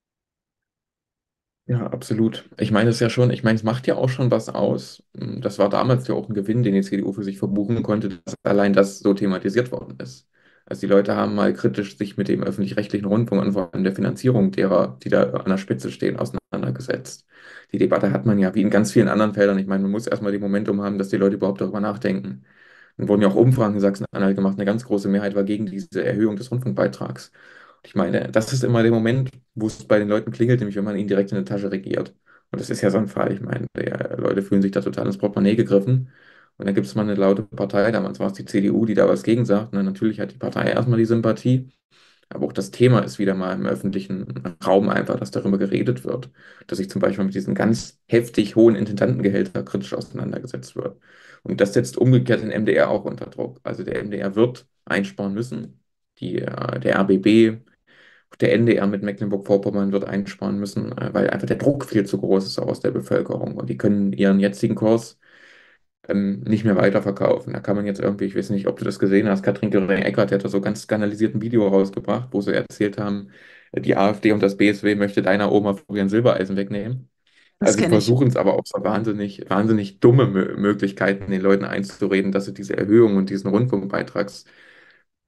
Ja, absolut. Ich meine es ja schon, ich meine, es macht ja auch schon was aus. Das war damals ja auch ein Gewinn, den die CDU für sich verbuchen konnte, dass allein das so thematisiert worden ist. Also die Leute haben mal kritisch sich mit dem öffentlich-rechtlichen Rundfunk und vor allem der Finanzierung derer, die da an der Spitze stehen, auseinandergesetzt. Die Debatte hat man ja wie in ganz vielen anderen Feldern. Ich meine, man muss erstmal die Momentum haben, dass die Leute überhaupt darüber nachdenken. Dann wurden ja auch Umfragen in Sachsen-Anhalt gemacht. Eine ganz große Mehrheit war gegen diese Erhöhung des Rundfunkbeitrags. Ich meine, das ist immer der Moment, wo es bei den Leuten klingelt, nämlich wenn man ihnen direkt in die Tasche regiert. Und das ist ja so ein Fall. Ich meine, die Leute fühlen sich da total ins Portemonnaie gegriffen. Und dann gibt es mal eine laute Partei, damals war es die CDU, die da was gegen sagt. Und natürlich hat die Partei erstmal die Sympathie. Aber auch das Thema ist wieder mal im öffentlichen Raum einfach, dass darüber geredet wird. Dass sich zum Beispiel mit diesen ganz heftig hohen Intendantengehältern kritisch auseinandergesetzt wird. Und das setzt umgekehrt den MDR auch unter Druck. Also der MDR wird einsparen müssen. Die, äh, der RBB, der NDR mit Mecklenburg-Vorpommern wird einsparen müssen, äh, weil einfach der Druck viel zu groß ist aus der Bevölkerung. Und die können ihren jetzigen Kurs ähm, nicht mehr weiterverkaufen. Da kann man jetzt irgendwie, ich weiß nicht, ob du das gesehen hast, Katrin Göring-Eckardt, der hat da so ganz skandalisiert ein Video rausgebracht, wo sie erzählt haben, die AfD und das BSW möchte deiner Oma Florian Silbereisen wegnehmen. Das Also sie versuchen es aber auch so wahnsinnig, wahnsinnig dumme Mö- Möglichkeiten, den Leuten einzureden, dass sie diese Erhöhung und diesen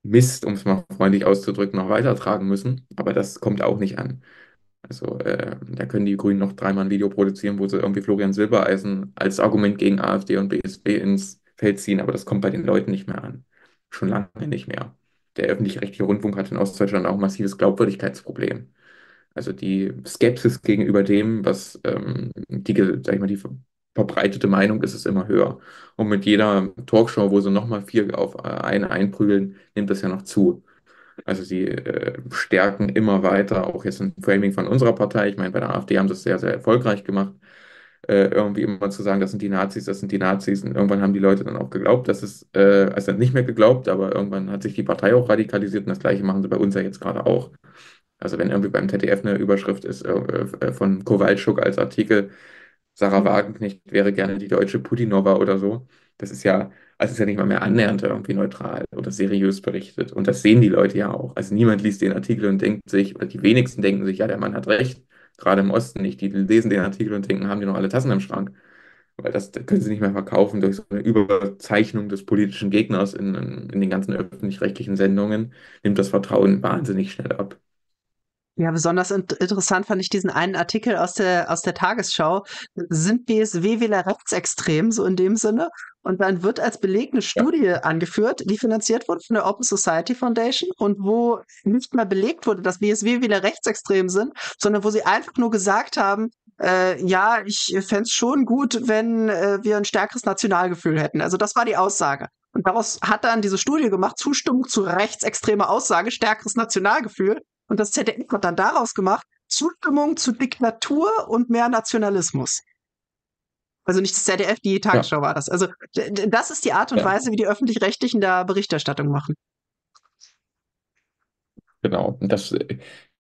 Rundfunkbeitragsmist, um es mal freundlich auszudrücken, noch weitertragen müssen. Aber das kommt auch nicht an. Also äh, da können die Grünen noch dreimal ein Video produzieren, wo sie irgendwie Florian Silbereisen als Argument gegen AfD und BSW ins Feld ziehen, aber das kommt bei den Leuten nicht mehr an. Schon lange nicht mehr. Der öffentlich-rechtliche Rundfunk hat in Ostdeutschland auch ein massives Glaubwürdigkeitsproblem. Also die Skepsis gegenüber dem, was ähm, die, sag ich mal, die verbreitete Meinung ist, ist immer höher. Und mit jeder Talkshow, wo sie nochmal vier auf äh, einen einprügeln, nimmt das ja noch zu. Also sie äh, stärken immer weiter, auch jetzt im Framing von unserer Partei. Ich meine, bei der AfD haben sie es sehr, sehr erfolgreich gemacht, äh, irgendwie immer zu sagen, das sind die Nazis, das sind die Nazis. Und irgendwann haben die Leute dann auch geglaubt, dass es, äh, also nicht mehr geglaubt, aber irgendwann hat sich die Partei auch radikalisiert und das Gleiche machen sie bei uns ja jetzt gerade auch. Also wenn irgendwie beim ZDF eine Überschrift ist äh, äh, von Kowalczuk als Artikel, Sarah Wagenknecht wäre gerne die deutsche Putinova oder so, das ist ja, also ist ja nicht mal mehr annähernd irgendwie neutral oder seriös berichtet. Und das sehen die Leute ja auch. Also niemand liest den Artikel und denkt sich, oder die wenigsten denken sich, ja, der Mann hat recht. Gerade im Osten nicht. Die lesen den Artikel und denken, haben die noch alle Tassen im Schrank. Weil das, das können sie nicht mehr verkaufen durch so eine Überzeichnung des politischen Gegners in, in den ganzen öffentlich-rechtlichen Sendungen, nimmt das Vertrauen wahnsinnig schnell ab. Ja, besonders int interessant fand ich diesen einen Artikel aus der, aus der Tagesschau. Sind BSW-Wähler rechtsextrem, so in dem Sinne? Und dann wird als Beleg eine Ja, Studie angeführt, die finanziert wurde von der Open Society Foundation und wo nicht mal belegt wurde, dass BSW-Wähler rechtsextrem sind, sondern wo sie einfach nur gesagt haben, äh, ja, ich fände es schon gut, wenn äh, wir ein stärkeres Nationalgefühl hätten. Also das war die Aussage. Und daraus hat dann diese Studie gemacht, Zustimmung zu rechtsextremer Aussage, stärkeres Nationalgefühl. Und das ZDF hat dann daraus gemacht, Zustimmung zu Diktatur und mehr Nationalismus. Also nicht das ZDF, die ja, Tagesschau war das. Also das ist die Art und ja, Weise, wie die öffentlich-rechtlichen da Berichterstattung machen. genau. Und das,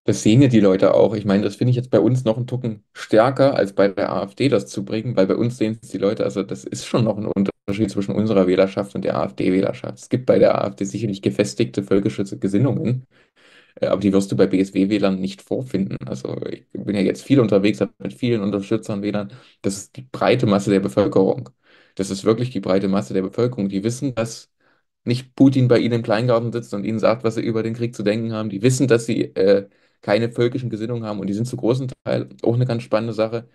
das sehen ja die Leute auch. Ich meine, das finde ich jetzt bei uns noch einen Tucken stärker als bei der AfD, das zu bringen, weil bei uns sehen es die Leute, also das ist schon noch ein Unterschied zwischen unserer Wählerschaft und der AfD-Wählerschaft. Es gibt bei der AfD sicherlich gefestigte völkische Gesinnungen, aber die wirst du bei BSW-Wählern nicht vorfinden. Also ich bin ja jetzt viel unterwegs, habe mit vielen Unterstützern Wählern. Das ist die breite Masse der Bevölkerung. Das ist wirklich die breite Masse der Bevölkerung. Die wissen, dass nicht Putin bei ihnen im Kleingarten sitzt und ihnen sagt, was sie über den Krieg zu denken haben. Die wissen, dass sie äh, keine völkischen Gesinnungen haben und die sind zu großen Teil auch eine ganz spannende Sache.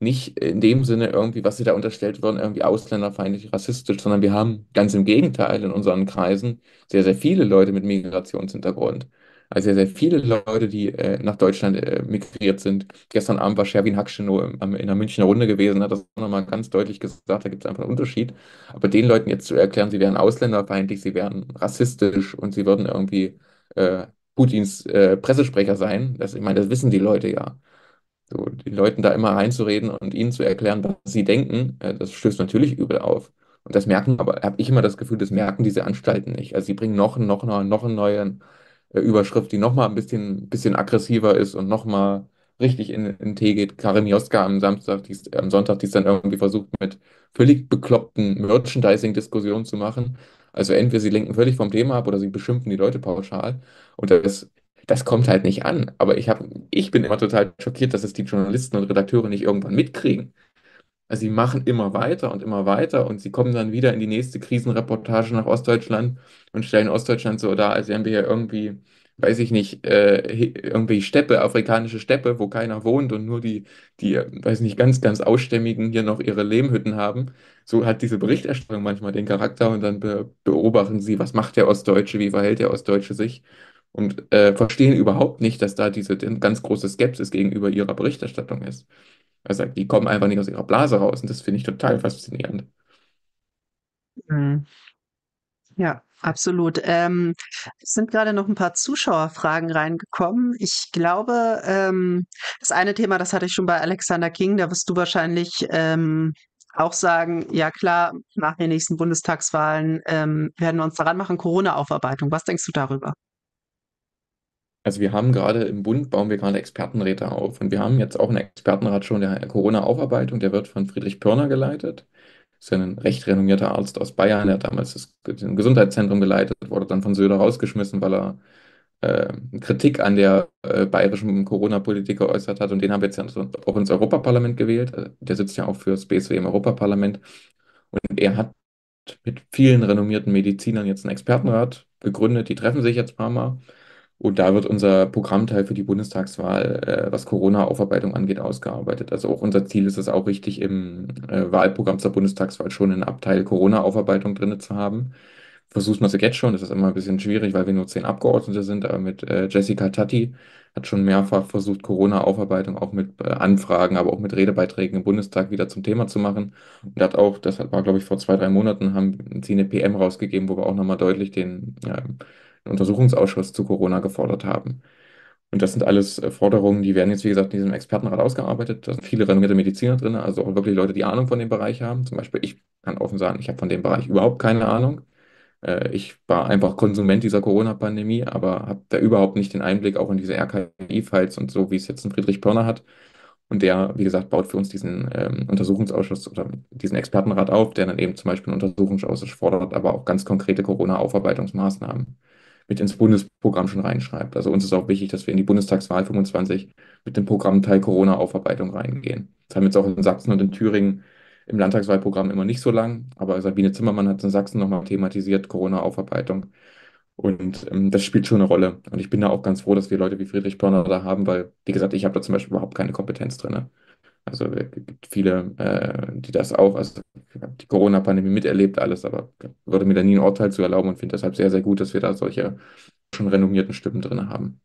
Nicht in dem Sinne irgendwie, was sie da unterstellt würden, irgendwie ausländerfeindlich, rassistisch, sondern wir haben ganz im Gegenteil in unseren Kreisen sehr, sehr viele Leute mit Migrationshintergrund. Also sehr, sehr viele Leute, die äh, nach Deutschland äh, migriert sind. Gestern Abend war Sherwin Hakschenow in der Münchner Runde gewesen, hat das nochmal ganz deutlich gesagt, da gibt es einfach einen Unterschied. Aber den Leuten jetzt zu erklären, sie wären ausländerfeindlich, sie wären rassistisch und sie würden irgendwie äh, Putins äh, Pressesprecher sein, das, ich meine, das wissen die Leute ja. So, den Leuten da immer reinzureden und ihnen zu erklären, was sie denken, äh, das stößt natürlich übel auf. Und das merken, aber habe ich immer das Gefühl, das merken diese Anstalten nicht. Also sie bringen noch, noch, noch, noch einen neuen äh, Überschrift, die noch mal ein bisschen, bisschen aggressiver ist und noch mal richtig in, in Tee geht. Karin Joska am Samstag, die ist, am Sonntag, die ist dann irgendwie versucht, mit völlig bekloppten Merchandising-Diskussionen zu machen. Also entweder sie lenken völlig vom Thema ab oder sie beschimpfen die Leute pauschal. Und das, das kommt halt nicht an. Aber ich hab, ich bin immer total schockiert, dass es die Journalisten und Redakteure nicht irgendwann mitkriegen. Also sie machen immer weiter und immer weiter und sie kommen dann wieder in die nächste Krisenreportage nach Ostdeutschland und stellen Ostdeutschland so dar, als wären wir hier irgendwie, weiß ich nicht, äh, irgendwie Steppe, afrikanische Steppe, wo keiner wohnt und nur die, die, weiß nicht, ganz, ganz Ausstämmigen hier noch ihre Lehmhütten haben. So hat diese Berichterstattung manchmal den Charakter und dann be beobachten sie, was macht der Ostdeutsche, wie verhält der Ostdeutsche sich und äh, verstehen überhaupt nicht, dass da diese ganz große Skepsis gegenüber ihrer Berichterstattung ist. Also die kommen einfach nicht aus ihrer Blase raus und das finde ich total faszinierend. Mhm. Ja, absolut. Ähm, es sind gerade noch ein paar Zuschauerfragen reingekommen. Ich glaube, ähm, das eine Thema, das hatte ich schon bei Alexander King, da wirst du wahrscheinlich ähm, auch sagen, ja klar, nach den nächsten Bundestagswahlen ähm, werden wir uns daran machen, Corona-Aufarbeitung. Was denkst du darüber? Also wir haben gerade im Bund, bauen wir gerade Expertenräte auf. Und wir haben jetzt auch einen Expertenrat schon der Corona-Aufarbeitung, der wird von Friedrich Pörner geleitet. Das ist ein recht renommierter Arzt aus Bayern, der hat damals das Gesundheitszentrum geleitet, wurde dann von Söder rausgeschmissen, weil er äh, Kritik an der äh, bayerischen Corona-Politik geäußert hat. Und den haben wir jetzt auch ins Europaparlament gewählt. Äh, der sitzt ja auch für das BSW im Europaparlament. Und er hat mit vielen renommierten Medizinern jetzt einen Expertenrat gegründet. Die treffen sich jetzt ein paar Mal. Und da wird unser Programmteil für die Bundestagswahl, äh, was Corona-Aufarbeitung angeht, ausgearbeitet. Also auch unser Ziel ist es auch richtig, im äh, Wahlprogramm zur Bundestagswahl schon einen Abteil Corona-Aufarbeitung drin zu haben. Versuchen wir es jetzt schon, das ist immer ein bisschen schwierig, weil wir nur zehn Abgeordnete sind, aber mit äh, Jessica Tatti hat schon mehrfach versucht, Corona-Aufarbeitung auch mit äh, Anfragen, aber auch mit Redebeiträgen im Bundestag wieder zum Thema zu machen. Und hat auch, das war, glaube ich, vor zwei, drei Monaten, haben sie eine PM rausgegeben, wo wir auch nochmal deutlich den ja, Untersuchungsausschuss zu Corona gefordert haben. Und das sind alles äh, Forderungen, die werden jetzt, wie gesagt, in diesem Expertenrat ausgearbeitet. Da sind viele renommierte Mediziner drin, also auch wirklich Leute, die Ahnung von dem Bereich haben. Zum Beispiel, ich kann offen sagen, ich habe von dem Bereich überhaupt keine Ahnung. Äh, ich war einfach Konsument dieser Corona-Pandemie, aber habe da überhaupt nicht den Einblick auch in diese RKI-Files und so, wie es jetzt ein Friedrich Pörner hat. Und der, wie gesagt, baut für uns diesen ähm, Untersuchungsausschuss oder diesen Expertenrat auf, der dann eben zum Beispiel einen Untersuchungsausschuss fordert, aber auch ganz konkrete Corona-Aufarbeitungsmaßnahmen mit ins Bundesprogramm schon reinschreibt. Also uns ist auch wichtig, dass wir in die Bundestagswahl 25 mit dem Programmteil Corona-Aufarbeitung reingehen. Das haben wir jetzt auch in Sachsen und in Thüringen im Landtagswahlprogramm immer nicht so lang, aber Sabine Zimmermann hat es in Sachsen nochmal thematisiert, Corona-Aufarbeitung. Und ähm, das spielt schon eine Rolle. Und ich bin da auch ganz froh, dass wir Leute wie Friedrich Pörner da haben, weil, wie gesagt, ich habe da zum Beispiel überhaupt keine Kompetenz drin. Also es gibt viele, äh, die das auch, also ich habe die Corona-Pandemie miterlebt, alles, aber würde mir da nie ein Urteil zu erlauben und finde deshalb sehr, sehr gut, dass wir da solche schon renommierten Stimmen drin haben.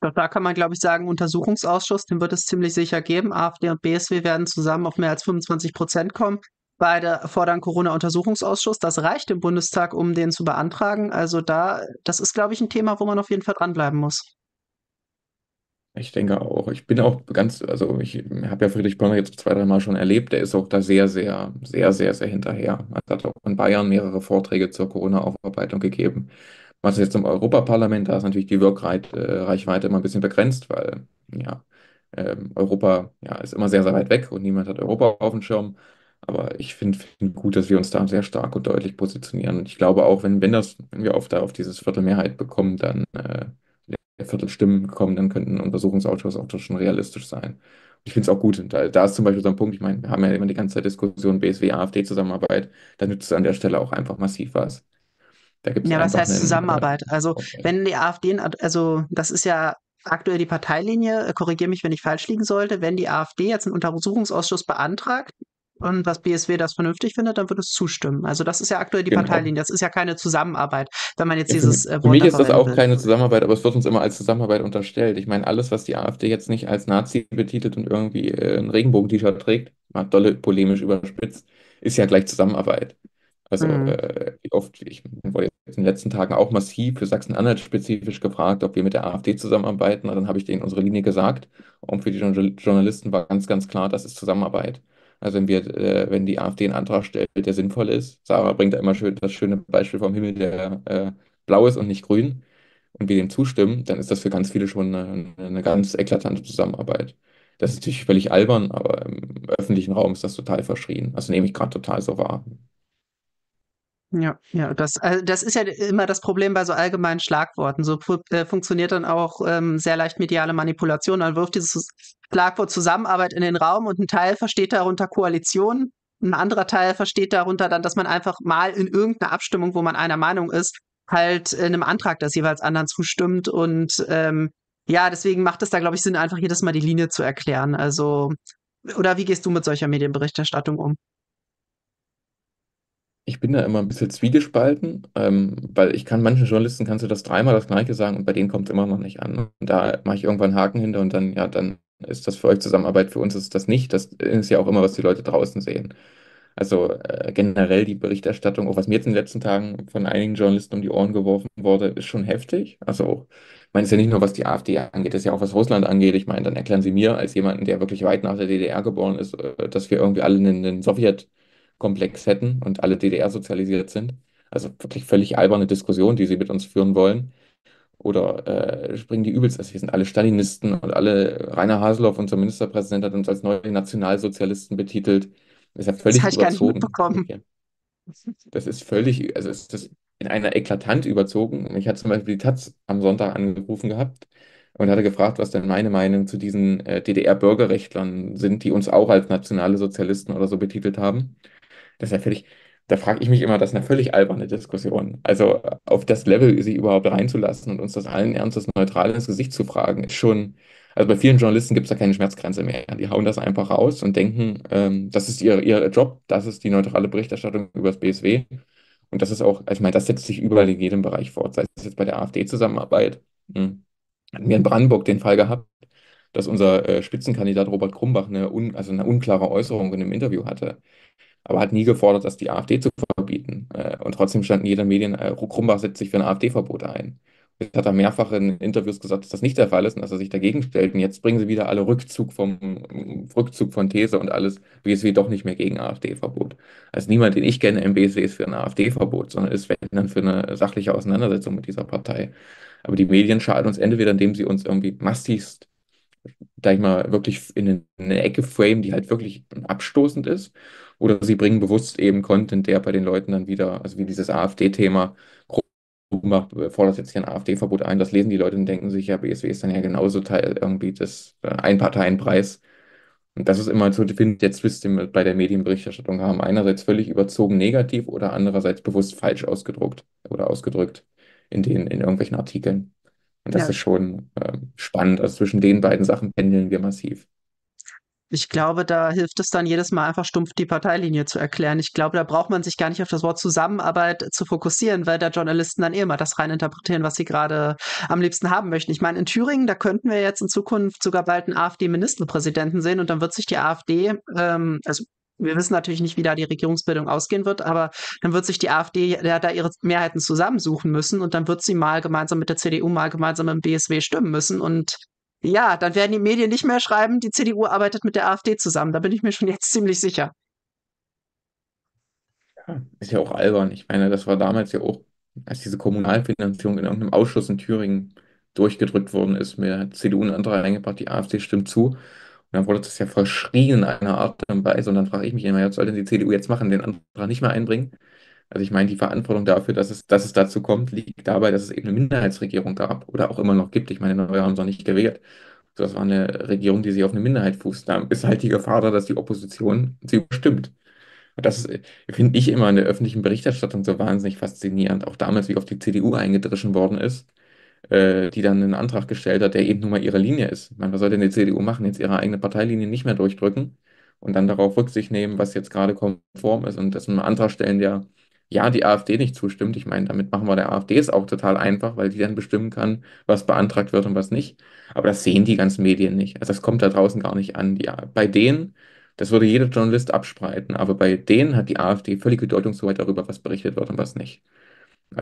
Da kann man, glaube ich, sagen, Untersuchungsausschuss, den wird es ziemlich sicher geben. AfD und BSW werden zusammen auf mehr als 25 Prozent kommen. Beide fordern Corona-Untersuchungsausschuss. Das reicht im Bundestag, um den zu beantragen. Also da, das ist, glaube ich, ein Thema, wo man auf jeden Fall dranbleiben muss. Ich denke auch. Ich bin auch ganz, also ich habe ja Friedrich Börner jetzt zwei, drei Mal schon erlebt. Der ist auch da sehr, sehr, sehr, sehr, sehr hinterher. Er hat auch in Bayern mehrere Vorträge zur Corona-Aufarbeitung gegeben. Was jetzt im Europaparlament, da ist natürlich die Wirkreichweite immer ein bisschen begrenzt, weil ja, ähm, Europa ja, ist immer sehr, sehr weit weg und niemand hat Europa auf dem Schirm. Aber ich finde find gut, dass wir uns da sehr stark und deutlich positionieren. Und ich glaube auch, wenn, wenn das, wenn wir auf, da auf dieses Viertel Mehrheit bekommen, dann äh, Viertelstimmen bekommen, dann könnte ein Untersuchungsausschuss auch schon realistisch sein. Ich finde es auch gut. Da, da ist zum Beispiel so ein Punkt, ich meine, wir haben ja immer die ganze Zeit Diskussion BSW-AfD-Zusammenarbeit, da nützt es an der Stelle auch einfach massiv was. Da gibt's ja, was heißt einen, Zusammenarbeit? Äh, also, wenn die AfD, also das ist ja aktuell die Parteilinie, äh, korrigiere mich, wenn ich falsch liegen sollte, wenn die AfD jetzt einen Untersuchungsausschuss beantragt, und was BSW das vernünftig findet, dann wird es zustimmen. Also das ist ja aktuell die genau. Parteilinie. Das ist ja keine Zusammenarbeit, wenn man jetzt dieses äh, Wort Für mich ist das auch will. keine Zusammenarbeit, aber es wird uns immer als Zusammenarbeit unterstellt. Ich meine, alles, was die AfD jetzt nicht als Nazi betitelt und irgendwie äh, ein Regenbogen-T-Shirt trägt, mal dolle polemisch überspitzt, ist ja gleich Zusammenarbeit. Also Mhm. äh, wie oft, ich wurde jetzt in den letzten Tagen auch massiv für Sachsen-Anhalt spezifisch gefragt, ob wir mit der AfD zusammenarbeiten. Und dann habe ich denen unsere Linie gesagt. Und für die Journal- Journalisten war ganz, ganz klar, das ist Zusammenarbeit. Also wenn wir, äh, wenn die AfD einen Antrag stellt, der sinnvoll ist, Sarah bringt da immer schön das schöne Beispiel vom Himmel, der äh, blau ist und nicht grün, und wir dem zustimmen, dann ist das für ganz viele schon eine, eine ganz eklatante Zusammenarbeit. Das ist natürlich völlig albern, aber im öffentlichen Raum ist das total verschrien. Also nehme ich gerade total so wahr. Ja, ja, das, also das ist ja immer das Problem bei so allgemeinen Schlagworten. So äh, funktioniert dann auch ähm, sehr leicht mediale Manipulation. Man wirft dieses Schlagwort Zusammenarbeit in den Raum und ein Teil versteht darunter Koalition, ein anderer Teil versteht darunter dann, dass man einfach mal in irgendeiner Abstimmung, wo man einer Meinung ist, halt äh, einem Antrag des jeweils anderen zustimmt. Und ähm, ja, deswegen macht es da, glaube ich, Sinn, einfach jedes Mal die Linie zu erklären. Also, oder wie gehst du mit solcher Medienberichterstattung um? Ich bin da immer ein bisschen zwiegespalten, ähm, weil ich kann, manchen Journalisten kannst du das dreimal das Gleiche sagen und bei denen kommt es immer noch nicht an. Und da mache ich irgendwann einen Haken hinter und dann, ja, dann ist das für euch Zusammenarbeit, für uns ist das nicht. Das ist ja auch immer, was die Leute draußen sehen. Also äh, generell die Berichterstattung, auch was mir jetzt in den letzten Tagen von einigen Journalisten um die Ohren geworfen wurde, ist schon heftig. Also ich meine, es ist ja nicht nur, was die AfD angeht, es ist ja auch, was Russland angeht. Ich meine, dann erklären Sie mir als jemanden, der wirklich weit nach der DDR geboren ist, äh, dass wir irgendwie alle einen, einen Sowjetkomplex hätten und alle DDR sozialisiert sind. Also wirklich völlig alberne Diskussion, die Sie mit uns führen wollen. Oder äh, springen die übelst, also wir sind alle Stalinisten und alle, Rainer Haseloff, unser Ministerpräsident, hat uns als neue Nationalsozialisten betitelt. Das ist ja Das völlig nicht überzogen. Das ist völlig, also ist in einer eklatant überzogen. Ich hatte zum Beispiel die Taz am Sonntag angerufen gehabt und hatte gefragt, was denn meine Meinung zu diesen äh, DDR-Bürgerrechtlern sind, die uns auch als nationale Sozialisten oder so betitelt haben. Das ist ja völlig, da frage ich mich immer, das ist eine völlig alberne Diskussion. Also auf das Level sie überhaupt reinzulassen und uns das allen Ernstes neutral ins Gesicht zu fragen, ist schon, also bei vielen Journalisten gibt es da keine Schmerzgrenze mehr. Die hauen das einfach raus und denken, ähm, das ist ihr, ihr Job, das ist die neutrale Berichterstattung über das BSW. Und das ist auch, also ich meine, das setzt sich überall in jedem Bereich fort, sei es jetzt bei der AfD-Zusammenarbeit. Hm. Hatten wir in Brandenburg den Fall gehabt, dass unser äh, Spitzenkandidat Robert Krumbach eine, un, also eine unklare Äußerung in einem Interview hatte aber hat nie gefordert, das die AfD zu verbieten. Äh, und trotzdem stand in jeder Medien, äh, Krumbach setzt sich für ein AfD-Verbot ein. Jetzt hat er mehrfach in Interviews gesagt, dass das nicht der Fall ist und dass er sich dagegen stellt. Und jetzt bringen sie wieder alle Rückzug vom Rückzug von These und alles BSW doch nicht mehr gegen AfD-Verbot. Also niemand, den ich kenne im BSW ist für ein AfD-Verbot, sondern ist wenn dann für eine sachliche Auseinandersetzung mit dieser Partei. Aber die Medien schaden uns entweder, indem sie uns irgendwie massivst sag ich mal, wirklich in eine Ecke frame, die halt wirklich abstoßend ist. Oder sie bringen bewusst eben Content, der bei den Leuten dann wieder, also wie dieses AfD-Thema, macht, fordert jetzt hier ein AfD-Verbot ein. Das lesen die Leute und denken sich, ja, BSW ist dann ja genauso Teil irgendwie des äh, Einparteienpreis. Und das ist immer so, ich finde, der Twist, den wir bei der Medienberichterstattung haben. Einerseits völlig überzogen negativ oder andererseits bewusst falsch ausgedruckt oder ausgedrückt in den, in irgendwelchen Artikeln. Und das Ja, ist schon ähm, spannend. Also zwischen den beiden Sachen pendeln wir massiv. Ich glaube, da hilft es dann jedes Mal einfach stumpf die Parteilinie zu erklären. Ich glaube, da braucht man sich gar nicht auf das Wort Zusammenarbeit zu fokussieren, weil da Journalisten dann eh immer das rein interpretieren, was sie gerade am liebsten haben möchten. Ich meine, in Thüringen, da könnten wir jetzt in Zukunft sogar bald einen AfD-Ministerpräsidenten sehen und dann wird sich die AfD, ähm, also wir wissen natürlich nicht, wie da die Regierungsbildung ausgehen wird, aber dann wird sich die AfD ja da ihre Mehrheiten zusammensuchen müssen und dann wird sie mal gemeinsam mit der CDU, mal gemeinsam mit dem BSW stimmen müssen und ja, dann werden die Medien nicht mehr schreiben, die CDU arbeitet mit der AfD zusammen. Da bin ich mir schon jetzt ziemlich sicher. Ja, ist ja auch albern. Ich meine, das war damals ja auch, als diese Kommunalfinanzierung in irgendeinem Ausschuss in Thüringen durchgedrückt worden ist, mir hat CDU einen Antrag eingebracht, die AfD stimmt zu. Und dann wurde das ja verschrien in einer Art und Weise. Und dann frage ich mich immer, was soll denn die CDU jetzt machen, den Antrag nicht mehr einbringen? Also ich meine, die Verantwortung dafür, dass es, dass es dazu kommt, liegt dabei, dass es eben eine Minderheitsregierung gab oder auch immer noch gibt. Ich meine, neue haben es noch nicht gewählt. Das war eine Regierung, die sich auf eine Minderheit fußt. Da ist halt die Gefahr da, dass die Opposition sie überstimmt. Und das finde ich immer in der öffentlichen Berichterstattung so wahnsinnig faszinierend. Auch damals, wie auf die CDU eingedrischen worden ist, äh, die dann einen Antrag gestellt hat, der eben nun mal ihre Linie ist. Ich meine, was soll denn die CDU machen? Jetzt ihre eigene Parteilinie nicht mehr durchdrücken und dann darauf Rücksicht nehmen, was jetzt gerade konform ist und das einen Antrag stellen, der ja die AfD nicht zustimmt. Ich meine, damit machen wir der AfD es auch total einfach, weil die dann bestimmen kann, was beantragt wird und was nicht. Aber das sehen die ganzen Medien nicht. Also das kommt da draußen gar nicht an. Ja, bei denen Das würde jeder Journalist abspreiten, aber bei denen hat die AfD völlige Deutungshoheit darüber, was berichtet wird und was nicht.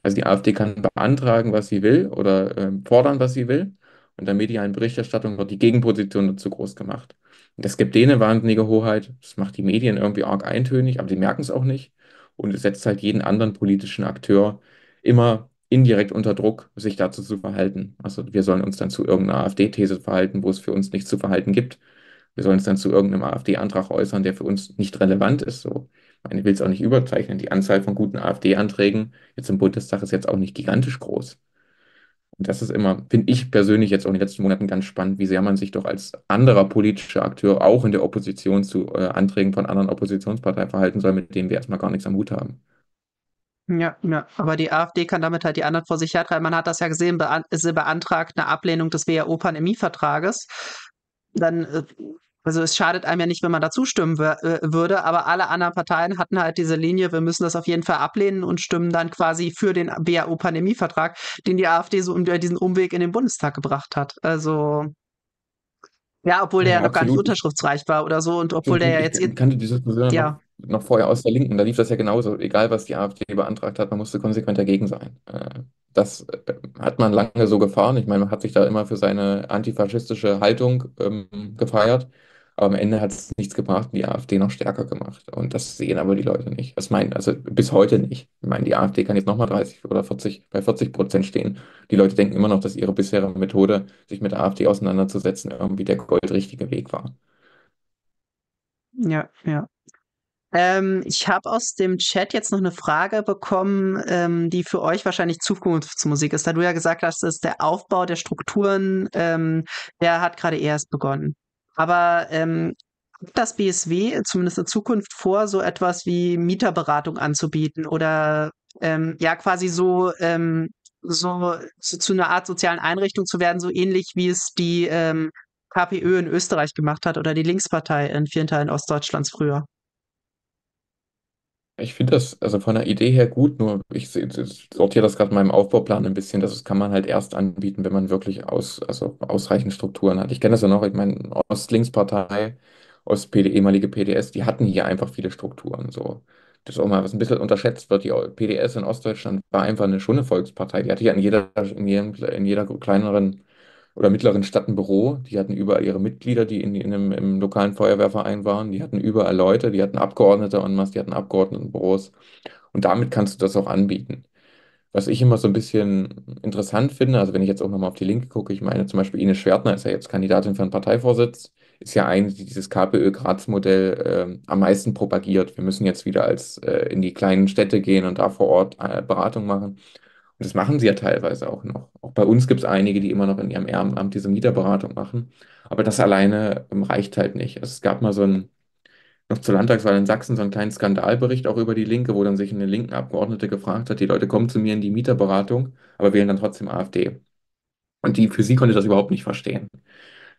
Also die AfD kann beantragen, was sie will oder äh, fordern, was sie will. Und der medialen Berichterstattung wird die Gegenposition dazu groß gemacht. Und das gibt denen wahnsinnige Hoheit. Das macht die Medien irgendwie arg eintönig, aber die merken es auch nicht. Und setzt halt jeden anderen politischen Akteur immer indirekt unter Druck, sich dazu zu verhalten. Also wir sollen uns dann zu irgendeiner AfD-These verhalten, wo es für uns nichts zu verhalten gibt. Wir sollen uns dann zu irgendeinem AfD-Antrag äußern, der für uns nicht relevant ist. So. Ich will es auch nicht überzeichnen. Die Anzahl von guten AfD-Anträgen jetzt im Bundestag ist jetzt auch nicht gigantisch groß. Das ist immer, finde ich persönlich jetzt auch in den letzten Monaten ganz spannend, wie sehr man sich doch als anderer politischer Akteur auch in der Opposition zu äh, Anträgen von anderen Oppositionsparteien verhalten soll, mit denen wir erstmal gar nichts am Hut haben. Ja, ja, aber die AfD kann damit halt die anderen vor sich hertreiben. Man hat das ja gesehen, bean sie beantragt eine Ablehnung des WHO-Pandemievertrages. Dann äh, also es schadet einem ja nicht, wenn man da zustimmen äh, würde, aber alle anderen Parteien hatten halt diese Linie, wir müssen das auf jeden Fall ablehnen und stimmen dann quasi für den WHO-Pandemievertrag, den die AfD so über diesen Umweg in den Bundestag gebracht hat. Also ja, obwohl der ja, noch gar nicht unterschriftsreich war oder so und obwohl so, der ja jetzt. Ich kannte diese Diskussion ja. noch, noch, vorher aus der Linken, da lief das ja genauso. Egal, was die AfD beantragt hat, man musste konsequent dagegen sein. Äh, das äh, hat man lange so gefahren. Ich meine, man hat sich da immer für seine antifaschistische Haltung ähm, gefeiert. Aber am Ende hat es nichts gebracht und die AfD noch stärker gemacht. Und das sehen aber die Leute nicht. Das meinen, also bis heute nicht. Ich meine, die AfD kann jetzt nochmal 30 oder 40, bei 40 Prozent stehen. Die Leute denken immer noch, dass ihre bisherige Methode, sich mit der AfD auseinanderzusetzen, irgendwie der goldrichtige Weg war. Ja, ja. Ähm, ich habe aus dem Chat jetzt noch eine Frage bekommen, ähm, die für euch wahrscheinlich Zukunftsmusik ist. Da du ja gesagt hast, dass der Aufbau der Strukturen, ähm, der hat gerade erst begonnen. Aber ähm, das BSW zumindest in Zukunft vor, so etwas wie Mieterberatung anzubieten oder ähm, ja quasi so, ähm, so, so zu einer Art sozialen Einrichtung zu werden, so ähnlich wie es die ähm, KPÖ in Österreich gemacht hat oder die Linkspartei in vielen Teilen Ostdeutschlands früher? Ich finde das also von der Idee her gut, nur ich sortiere das gerade in meinem Aufbauplan ein bisschen. Das kann man halt erst anbieten, wenn man wirklich aus, also ausreichend Strukturen hat. Ich kenne das ja noch, ich meine, Ost-Links-Partei, Ost-PD, ehemalige PDS, die hatten hier einfach viele Strukturen. So. Das ist auch mal was ein bisschen unterschätzt wird. Die PDS in Ostdeutschland war einfach eine, schon eine Volkspartei. Die hatte ja in jeder, in jedem, in jeder kleineren oder mittleren Stadt ein Büro. Die hatten überall ihre Mitglieder, die in, in einem, im lokalen Feuerwehrverein waren. Die hatten überall Leute, die hatten Abgeordnete und was, die hatten Abgeordnetenbüros. Und damit kannst du das auch anbieten. Was ich immer so ein bisschen interessant finde, also wenn ich jetzt auch nochmal auf die Linke gucke, ich meine zum Beispiel Ines Schwertner ist ja jetzt Kandidatin für einen Parteivorsitz, ist ja eine, die dieses KPÖ-Graz-Modell äh, am meisten propagiert. Wir müssen jetzt wieder als äh, in die kleinen Städte gehen und da vor Ort äh, Beratung machen. Und das machen sie ja teilweise auch noch. Auch bei uns gibt es einige, die immer noch in ihrem Ehrenamt diese Mieterberatung machen. Aber das alleine ähm, reicht halt nicht. Also es gab mal so ein, noch zur Landtagswahl in Sachsen, so einen kleinen Skandalbericht auch über die Linke, wo dann sich eine linken Abgeordnete gefragt hat, die Leute kommen zu mir in die Mieterberatung, aber wählen dann trotzdem AfD. Und die für sie konnte das überhaupt nicht verstehen.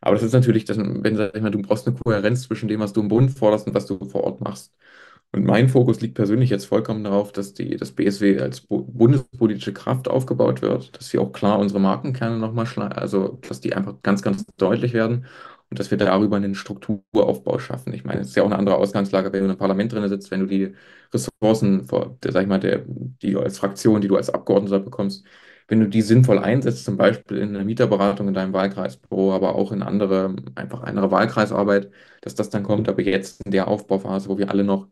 Aber das ist natürlich, das, wenn sag ich mal, du brauchst eine Kohärenz zwischen dem, was du im Bund forderst und was du vor Ort machst. Und mein Fokus liegt persönlich jetzt vollkommen darauf, dass die, das BSW als bundespolitische Kraft aufgebaut wird, dass wir auch klar unsere Markenkerne nochmal schlagen, also dass die einfach ganz, ganz deutlich werden und dass wir darüber einen Strukturaufbau schaffen. Ich meine, es ist ja auch eine andere Ausgangslage, wenn du im Parlament drin sitzt, wenn du die Ressourcen, vor, der, sag ich mal, der, die du als Fraktion, die du als Abgeordneter bekommst, wenn du die sinnvoll einsetzt, zum Beispiel in einer Mieterberatung in deinem Wahlkreisbüro, aber auch in andere, einfach andere Wahlkreisarbeit, dass das dann kommt. Aber jetzt in der Aufbauphase, wo wir alle noch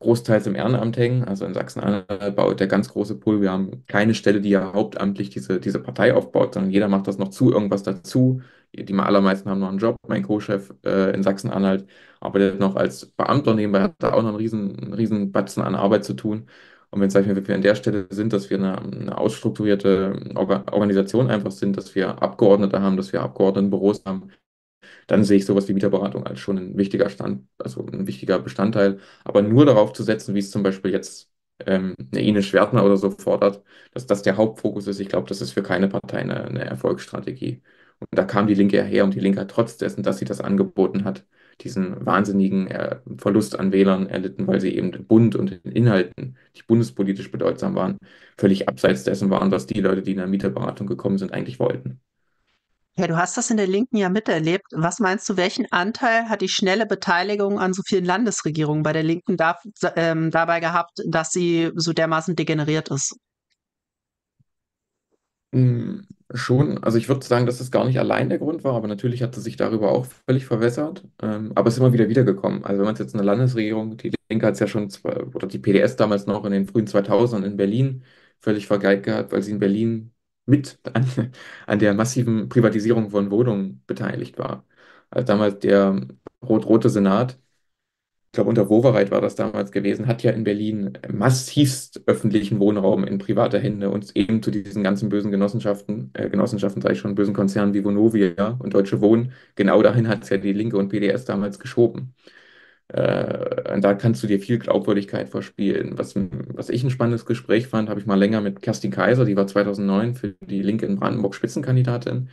großteils im Ehrenamt hängen. Also in Sachsen-Anhalt baut der ganz große Pool. Wir haben keine Stelle, die ja hauptamtlich diese, diese Partei aufbaut, sondern jeder macht das noch zu, irgendwas dazu. Die allermeisten haben noch einen Job. Mein Co-Chef äh, in Sachsen-Anhalt arbeitet noch als Beamter nebenbei, hat da auch noch einen riesen, einen riesen Batzen an Arbeit zu tun. Und wenn sag ich wir an der Stelle sind, dass wir eine, eine ausstrukturierte Organisation einfach sind, dass wir Abgeordnete haben, dass wir Abgeordnetenbüros haben, dann sehe ich sowas wie Mieterberatung als schon ein wichtiger Stand, also ein wichtiger Bestandteil. Aber nur darauf zu setzen, wie es zum Beispiel jetzt ähm, eine Ines Schwertner oder so fordert, dass das der Hauptfokus ist, ich glaube, das ist für keine Partei eine, eine Erfolgsstrategie. Und da kam die Linke her und die Linke hat trotz dessen, dass sie das angeboten hat, diesen wahnsinnigen äh, Verlust an Wählern erlitten, weil sie eben den Bund und den Inhalten, die bundespolitisch bedeutsam waren, völlig abseits dessen waren, was die Leute, die in der Mieterberatung gekommen sind, eigentlich wollten. Ja, du hast das in der Linken ja miterlebt. Was meinst du, welchen Anteil hat die schnelle Beteiligung an so vielen Landesregierungen bei der Linken da, ähm, dabei gehabt, dass sie so dermaßen degeneriert ist? Mm, Schon, also ich würde sagen, dass das gar nicht allein der Grund war, aber natürlich hat sie sich darüber auch völlig verwässert. Ähm, aber es ist immer wieder wiedergekommen. Also wenn man es jetzt eine Landesregierung, die Linke hat es ja schon, zwei, oder die PDS damals noch in den frühen 2000ern in Berlin völlig vergeigt gehabt, weil sie in Berlin mit an, an der massiven Privatisierung von Wohnungen beteiligt war. Also damals der rot-rote Senat ich glaube, unter Wowereit war das damals gewesen, hat ja in Berlin massivst öffentlichen Wohnraum in privater Hände und eben zu diesen ganzen bösen Genossenschaften, äh, Genossenschaften sage ich schon, bösen Konzernen wie Vonovia und Deutsche Wohnen, genau dahin hat es ja die Linke und PDS damals geschoben. Äh, da kannst du dir viel Glaubwürdigkeit verspielen. Was, was ich ein spannendes Gespräch fand, habe ich mal länger mit Kerstin Kaiser, die war 2009 für die Linke in Brandenburg Spitzenkandidatin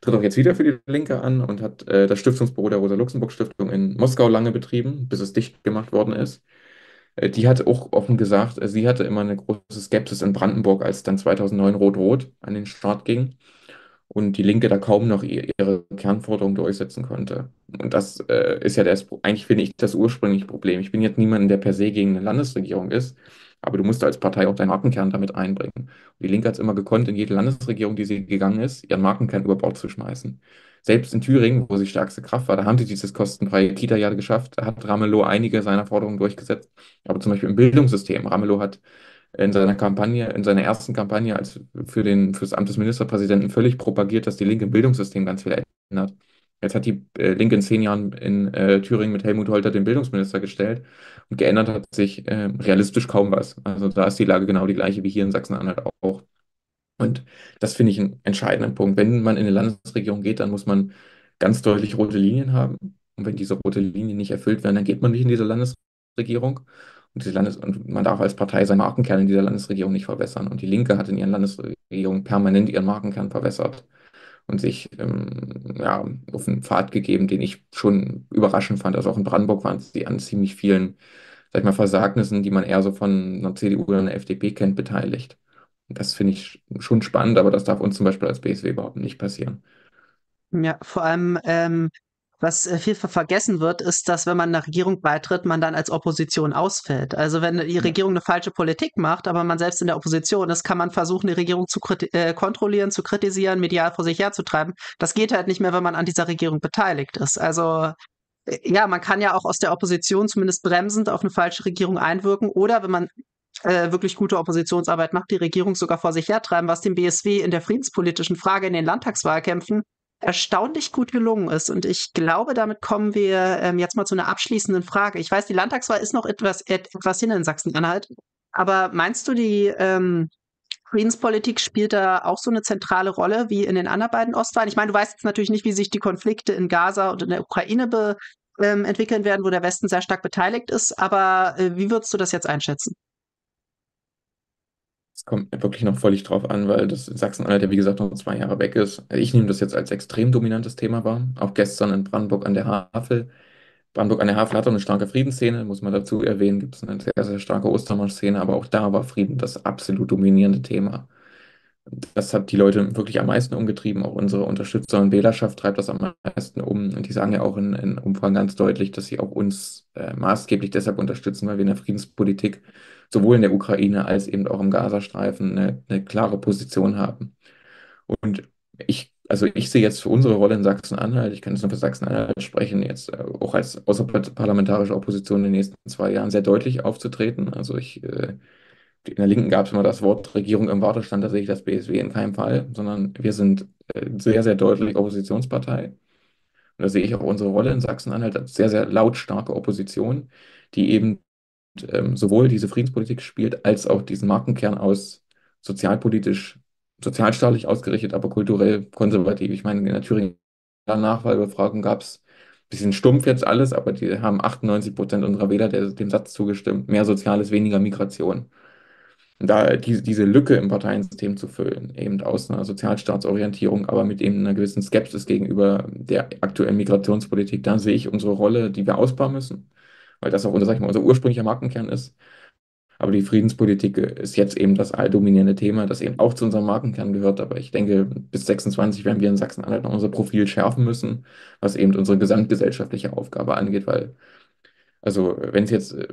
tritt auch jetzt wieder für die Linke an und hat äh, das Stiftungsbüro der Rosa-Luxemburg-Stiftung in Moskau lange betrieben, bis es dicht gemacht worden ist. Äh, die hat auch offen gesagt, äh, sie hatte immer eine große Skepsis in Brandenburg, als dann 2009 Rot-Rot an den Start ging und die Linke da kaum noch ihre Kernforderung durchsetzen konnte. Und das äh, ist ja das, eigentlich finde ich das ursprüngliche Problem. Ich bin jetzt niemand, der per se gegen eine Landesregierung ist, aber du musst als Partei auch deinen Markenkern damit einbringen. Und die Linke hat es immer gekonnt, in jede Landesregierung, die sie gegangen ist, ihren Markenkern über Bord zu schmeißen. Selbst in Thüringen, wo sie stärkste Kraft war, da haben sie dieses kostenfreie Kita-Jahr geschafft. Hat Ramelow einige seiner Forderungen durchgesetzt. Aber zum Beispiel im Bildungssystem. Ramelow hat in seiner Kampagne, in seiner ersten Kampagne als für den, für das Amt des Ministerpräsidenten völlig propagiert, dass die Linke im Bildungssystem ganz viel ändert. Jetzt hat die äh, Linke in zehn Jahren in äh, Thüringen mit Helmut Holter den Bildungsminister gestellt und geändert hat sich äh, realistisch kaum was. Also da ist die Lage genau die gleiche wie hier in Sachsen-Anhalt auch. Und das finde ich einen entscheidenden Punkt. Wenn man in eine Landesregierung geht, dann muss man ganz deutlich rote Linien haben. Und wenn diese rote Linien nicht erfüllt werden, dann geht man nicht in diese Landesregierung. Und, diese Landes und man darf als Partei seinen Markenkern in dieser Landesregierung nicht verwässern. Und die Linke hat in ihren Landesregierungen permanent ihren Markenkern verwässert und sich ähm, ja, auf einen Pfad gegeben, den ich schon überraschend fand. Also auch in Brandenburg waren sie an ziemlich vielen, sag ich mal, Versagnissen, die man eher so von einer CDU oder einer FDP kennt, beteiligt. Das finde ich schon spannend, aber das darf uns zum Beispiel als BSW überhaupt nicht passieren. Ja, vor allem ähm, was äh, vielfach vergessen wird, ist, dass wenn man einer Regierung beitritt, man dann als Opposition ausfällt. Also wenn die Regierung eine falsche Politik macht, aber man selbst in der Opposition ist, kann man versuchen, die Regierung zu äh, kontrollieren, zu kritisieren, medial vor sich herzutreiben. Das geht halt nicht mehr, wenn man an dieser Regierung beteiligt ist. Also äh, ja, man kann ja auch aus der Opposition zumindest bremsend auf eine falsche Regierung einwirken oder wenn man äh, wirklich gute Oppositionsarbeit macht, die Regierung sogar vor sich hertreiben, was dem BSW in der friedenspolitischen Frage in den Landtagswahlkämpfen erstaunlich gut gelungen ist. Und ich glaube, damit kommen wir ähm, jetzt mal zu einer abschließenden Frage. Ich weiß, die Landtagswahl ist noch etwas, etwas hin in Sachsen-Anhalt. Aber meinst du, die ähm, Friedenspolitik spielt da auch so eine zentrale Rolle wie in den anderen beiden Ostwahlen? Ich meine, du weißt jetzt natürlich nicht, wie sich die Konflikte in Gaza und in der Ukraine be, ähm, entwickeln werden, wo der Westen sehr stark beteiligt ist. Aber äh, wie würdest du das jetzt einschätzen? Kommt wirklich noch völlig drauf an, weil das Sachsen-Anhalt ja, wie gesagt, noch zwei Jahre weg ist. Ich nehme das jetzt als extrem dominantes Thema wahr. Auch gestern in Brandenburg an der Havel. Brandenburg an der Havel hat auch eine starke Friedensszene, muss man dazu erwähnen. Gibt es eine sehr, sehr starke Ostermarsch-Szene, aber auch da war Frieden das absolut dominierende Thema. Das hat die Leute wirklich am meisten umgetrieben. Auch unsere Unterstützer und Wählerschaft treibt das am meisten um. Und die sagen ja auch in, in Umfragen ganz deutlich, dass sie auch uns äh, maßgeblich deshalb unterstützen, weil wir in der Friedenspolitik sowohl in der Ukraine als eben auch im Gazastreifen eine, eine klare Position haben. Und ich, also ich sehe jetzt für unsere Rolle in Sachsen-Anhalt, ich kann jetzt nur für Sachsen-Anhalt sprechen, jetzt äh, auch als außerparlamentarische Opposition in den nächsten zwei Jahren sehr deutlich aufzutreten. Also ich, äh, in der Linken gab es immer das Wort Regierung im Wartestand, da sehe ich das BSW in keinem Fall, sondern wir sind äh, sehr, sehr deutlich Oppositionspartei. Und da sehe ich auch unsere Rolle in Sachsen-Anhalt als sehr, sehr lautstarke Opposition, die eben ähm, sowohl diese Friedenspolitik spielt, als auch diesen Markenkern aus sozialpolitisch, sozialstaatlich ausgerichtet, aber kulturell konservativ. Ich meine, in der Thüringer Nachwahlbefragung gab es ein bisschen stumpf jetzt alles, aber die haben 98 Prozent unserer Wähler der, dem Satz zugestimmt, mehr Soziales, weniger Migration. Und da diese, diese Lücke im Parteiensystem zu füllen, eben aus einer Sozialstaatsorientierung, aber mit eben einer gewissen Skepsis gegenüber der aktuellen Migrationspolitik, da sehe ich unsere Rolle, die wir ausbauen müssen weil das auch unser, sag ich mal, unser ursprünglicher Markenkern ist. Aber die Friedenspolitik ist jetzt eben das alldominierende Thema, das eben auch zu unserem Markenkern gehört. Aber ich denke, bis 26 werden wir in Sachsen-Anhalt noch unser Profil schärfen müssen, was eben unsere gesamtgesellschaftliche Aufgabe angeht, weil also wenn es jetzt, äh,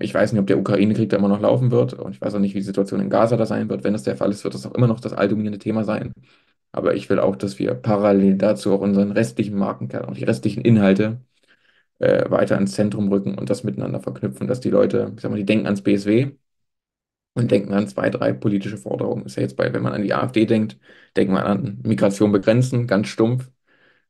ich weiß nicht, ob der Ukraine-Krieg da immer noch laufen wird und ich weiß auch nicht, wie die Situation in Gaza da sein wird. Wenn das der Fall ist, wird das auch immer noch das alldominierende Thema sein. Aber ich will auch, dass wir parallel dazu auch unseren restlichen Markenkern, auch die restlichen Inhalte äh, weiter ins Zentrum rücken und das miteinander verknüpfen, dass die Leute, ich sag mal, die denken ans BSW und denken an zwei, drei politische Forderungen. Ist ja jetzt bei, wenn man an die AfD denkt, denkt man an Migration begrenzen, ganz stumpf.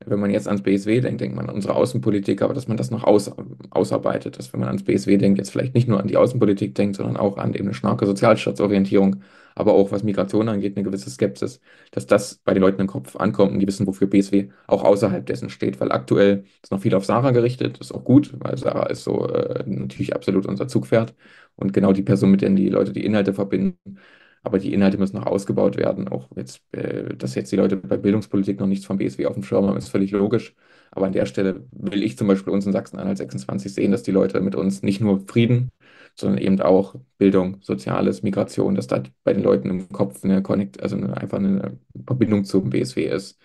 Wenn man jetzt ans BSW denkt, denkt man an unsere Außenpolitik, aber dass man das noch aus, ausarbeitet, dass wenn man ans BSW denkt, jetzt vielleicht nicht nur an die Außenpolitik denkt, sondern auch an eben eine starke Sozialstaatsorientierung, aber auch was Migration angeht, eine gewisse Skepsis, dass das bei den Leuten im Kopf ankommt und die wissen, wofür BSW auch außerhalb dessen steht, weil aktuell ist noch viel auf Sarah gerichtet, ist auch gut, weil Sarah ist so äh, natürlich absolut unser Zugpferd und genau die Person, mit der die Leute die Inhalte verbinden. Aber die Inhalte müssen noch ausgebaut werden. Auch jetzt, äh, dass jetzt die Leute bei Bildungspolitik noch nichts vom BSW auf dem Schirm haben, ist völlig logisch. Aber an der Stelle will ich zum Beispiel uns in Sachsen-Anhalt 26 sehen, dass die Leute mit uns nicht nur Frieden, sondern eben auch Bildung, Soziales, Migration, dass da bei den Leuten im Kopf eine Connect, also eine, einfach eine Verbindung zum BSW ist.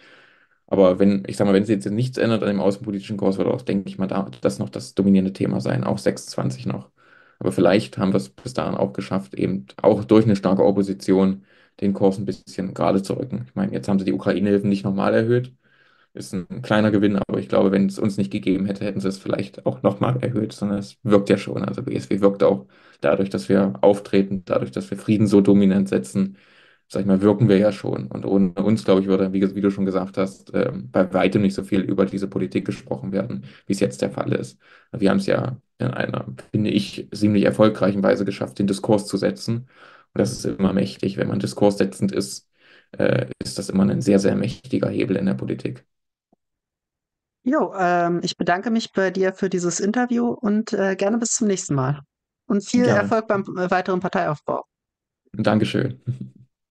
Aber wenn, ich sag mal, wenn sich jetzt nichts ändert an dem außenpolitischen Kurs, wird auch, denke ich mal, da, das noch das dominierende Thema sein, auch 26 noch. Aber vielleicht haben wir es bis dahin auch geschafft, eben auch durch eine starke Opposition den Kurs ein bisschen gerade zu rücken. Ich meine, jetzt haben sie die Ukraine-Hilfen nicht nochmal erhöht. Ist ein kleiner Gewinn, aber ich glaube, wenn es uns nicht gegeben hätte, hätten sie es vielleicht auch nochmal erhöht, sondern es wirkt ja schon. Also BSW wirkt auch dadurch, dass wir auftreten, dadurch, dass wir Frieden so dominant setzen, sag ich mal, wirken wir ja schon. Und ohne uns, glaube ich, würde, wie, wie du schon gesagt hast, äh, bei weitem nicht so viel über diese Politik gesprochen werden, wie es jetzt der Fall ist. Wir haben es ja in einer, finde ich, ziemlich erfolgreichen Weise geschafft, den Diskurs zu setzen. Und das ist immer mächtig. Wenn man diskurssetzend ist, äh, ist das immer ein sehr, sehr mächtiger Hebel in der Politik. Jo, ähm, ich bedanke mich bei dir für dieses Interview und äh, gerne bis zum nächsten Mal. Und viel Gerne. Erfolg beim äh, weiteren Parteiaufbau. Dankeschön.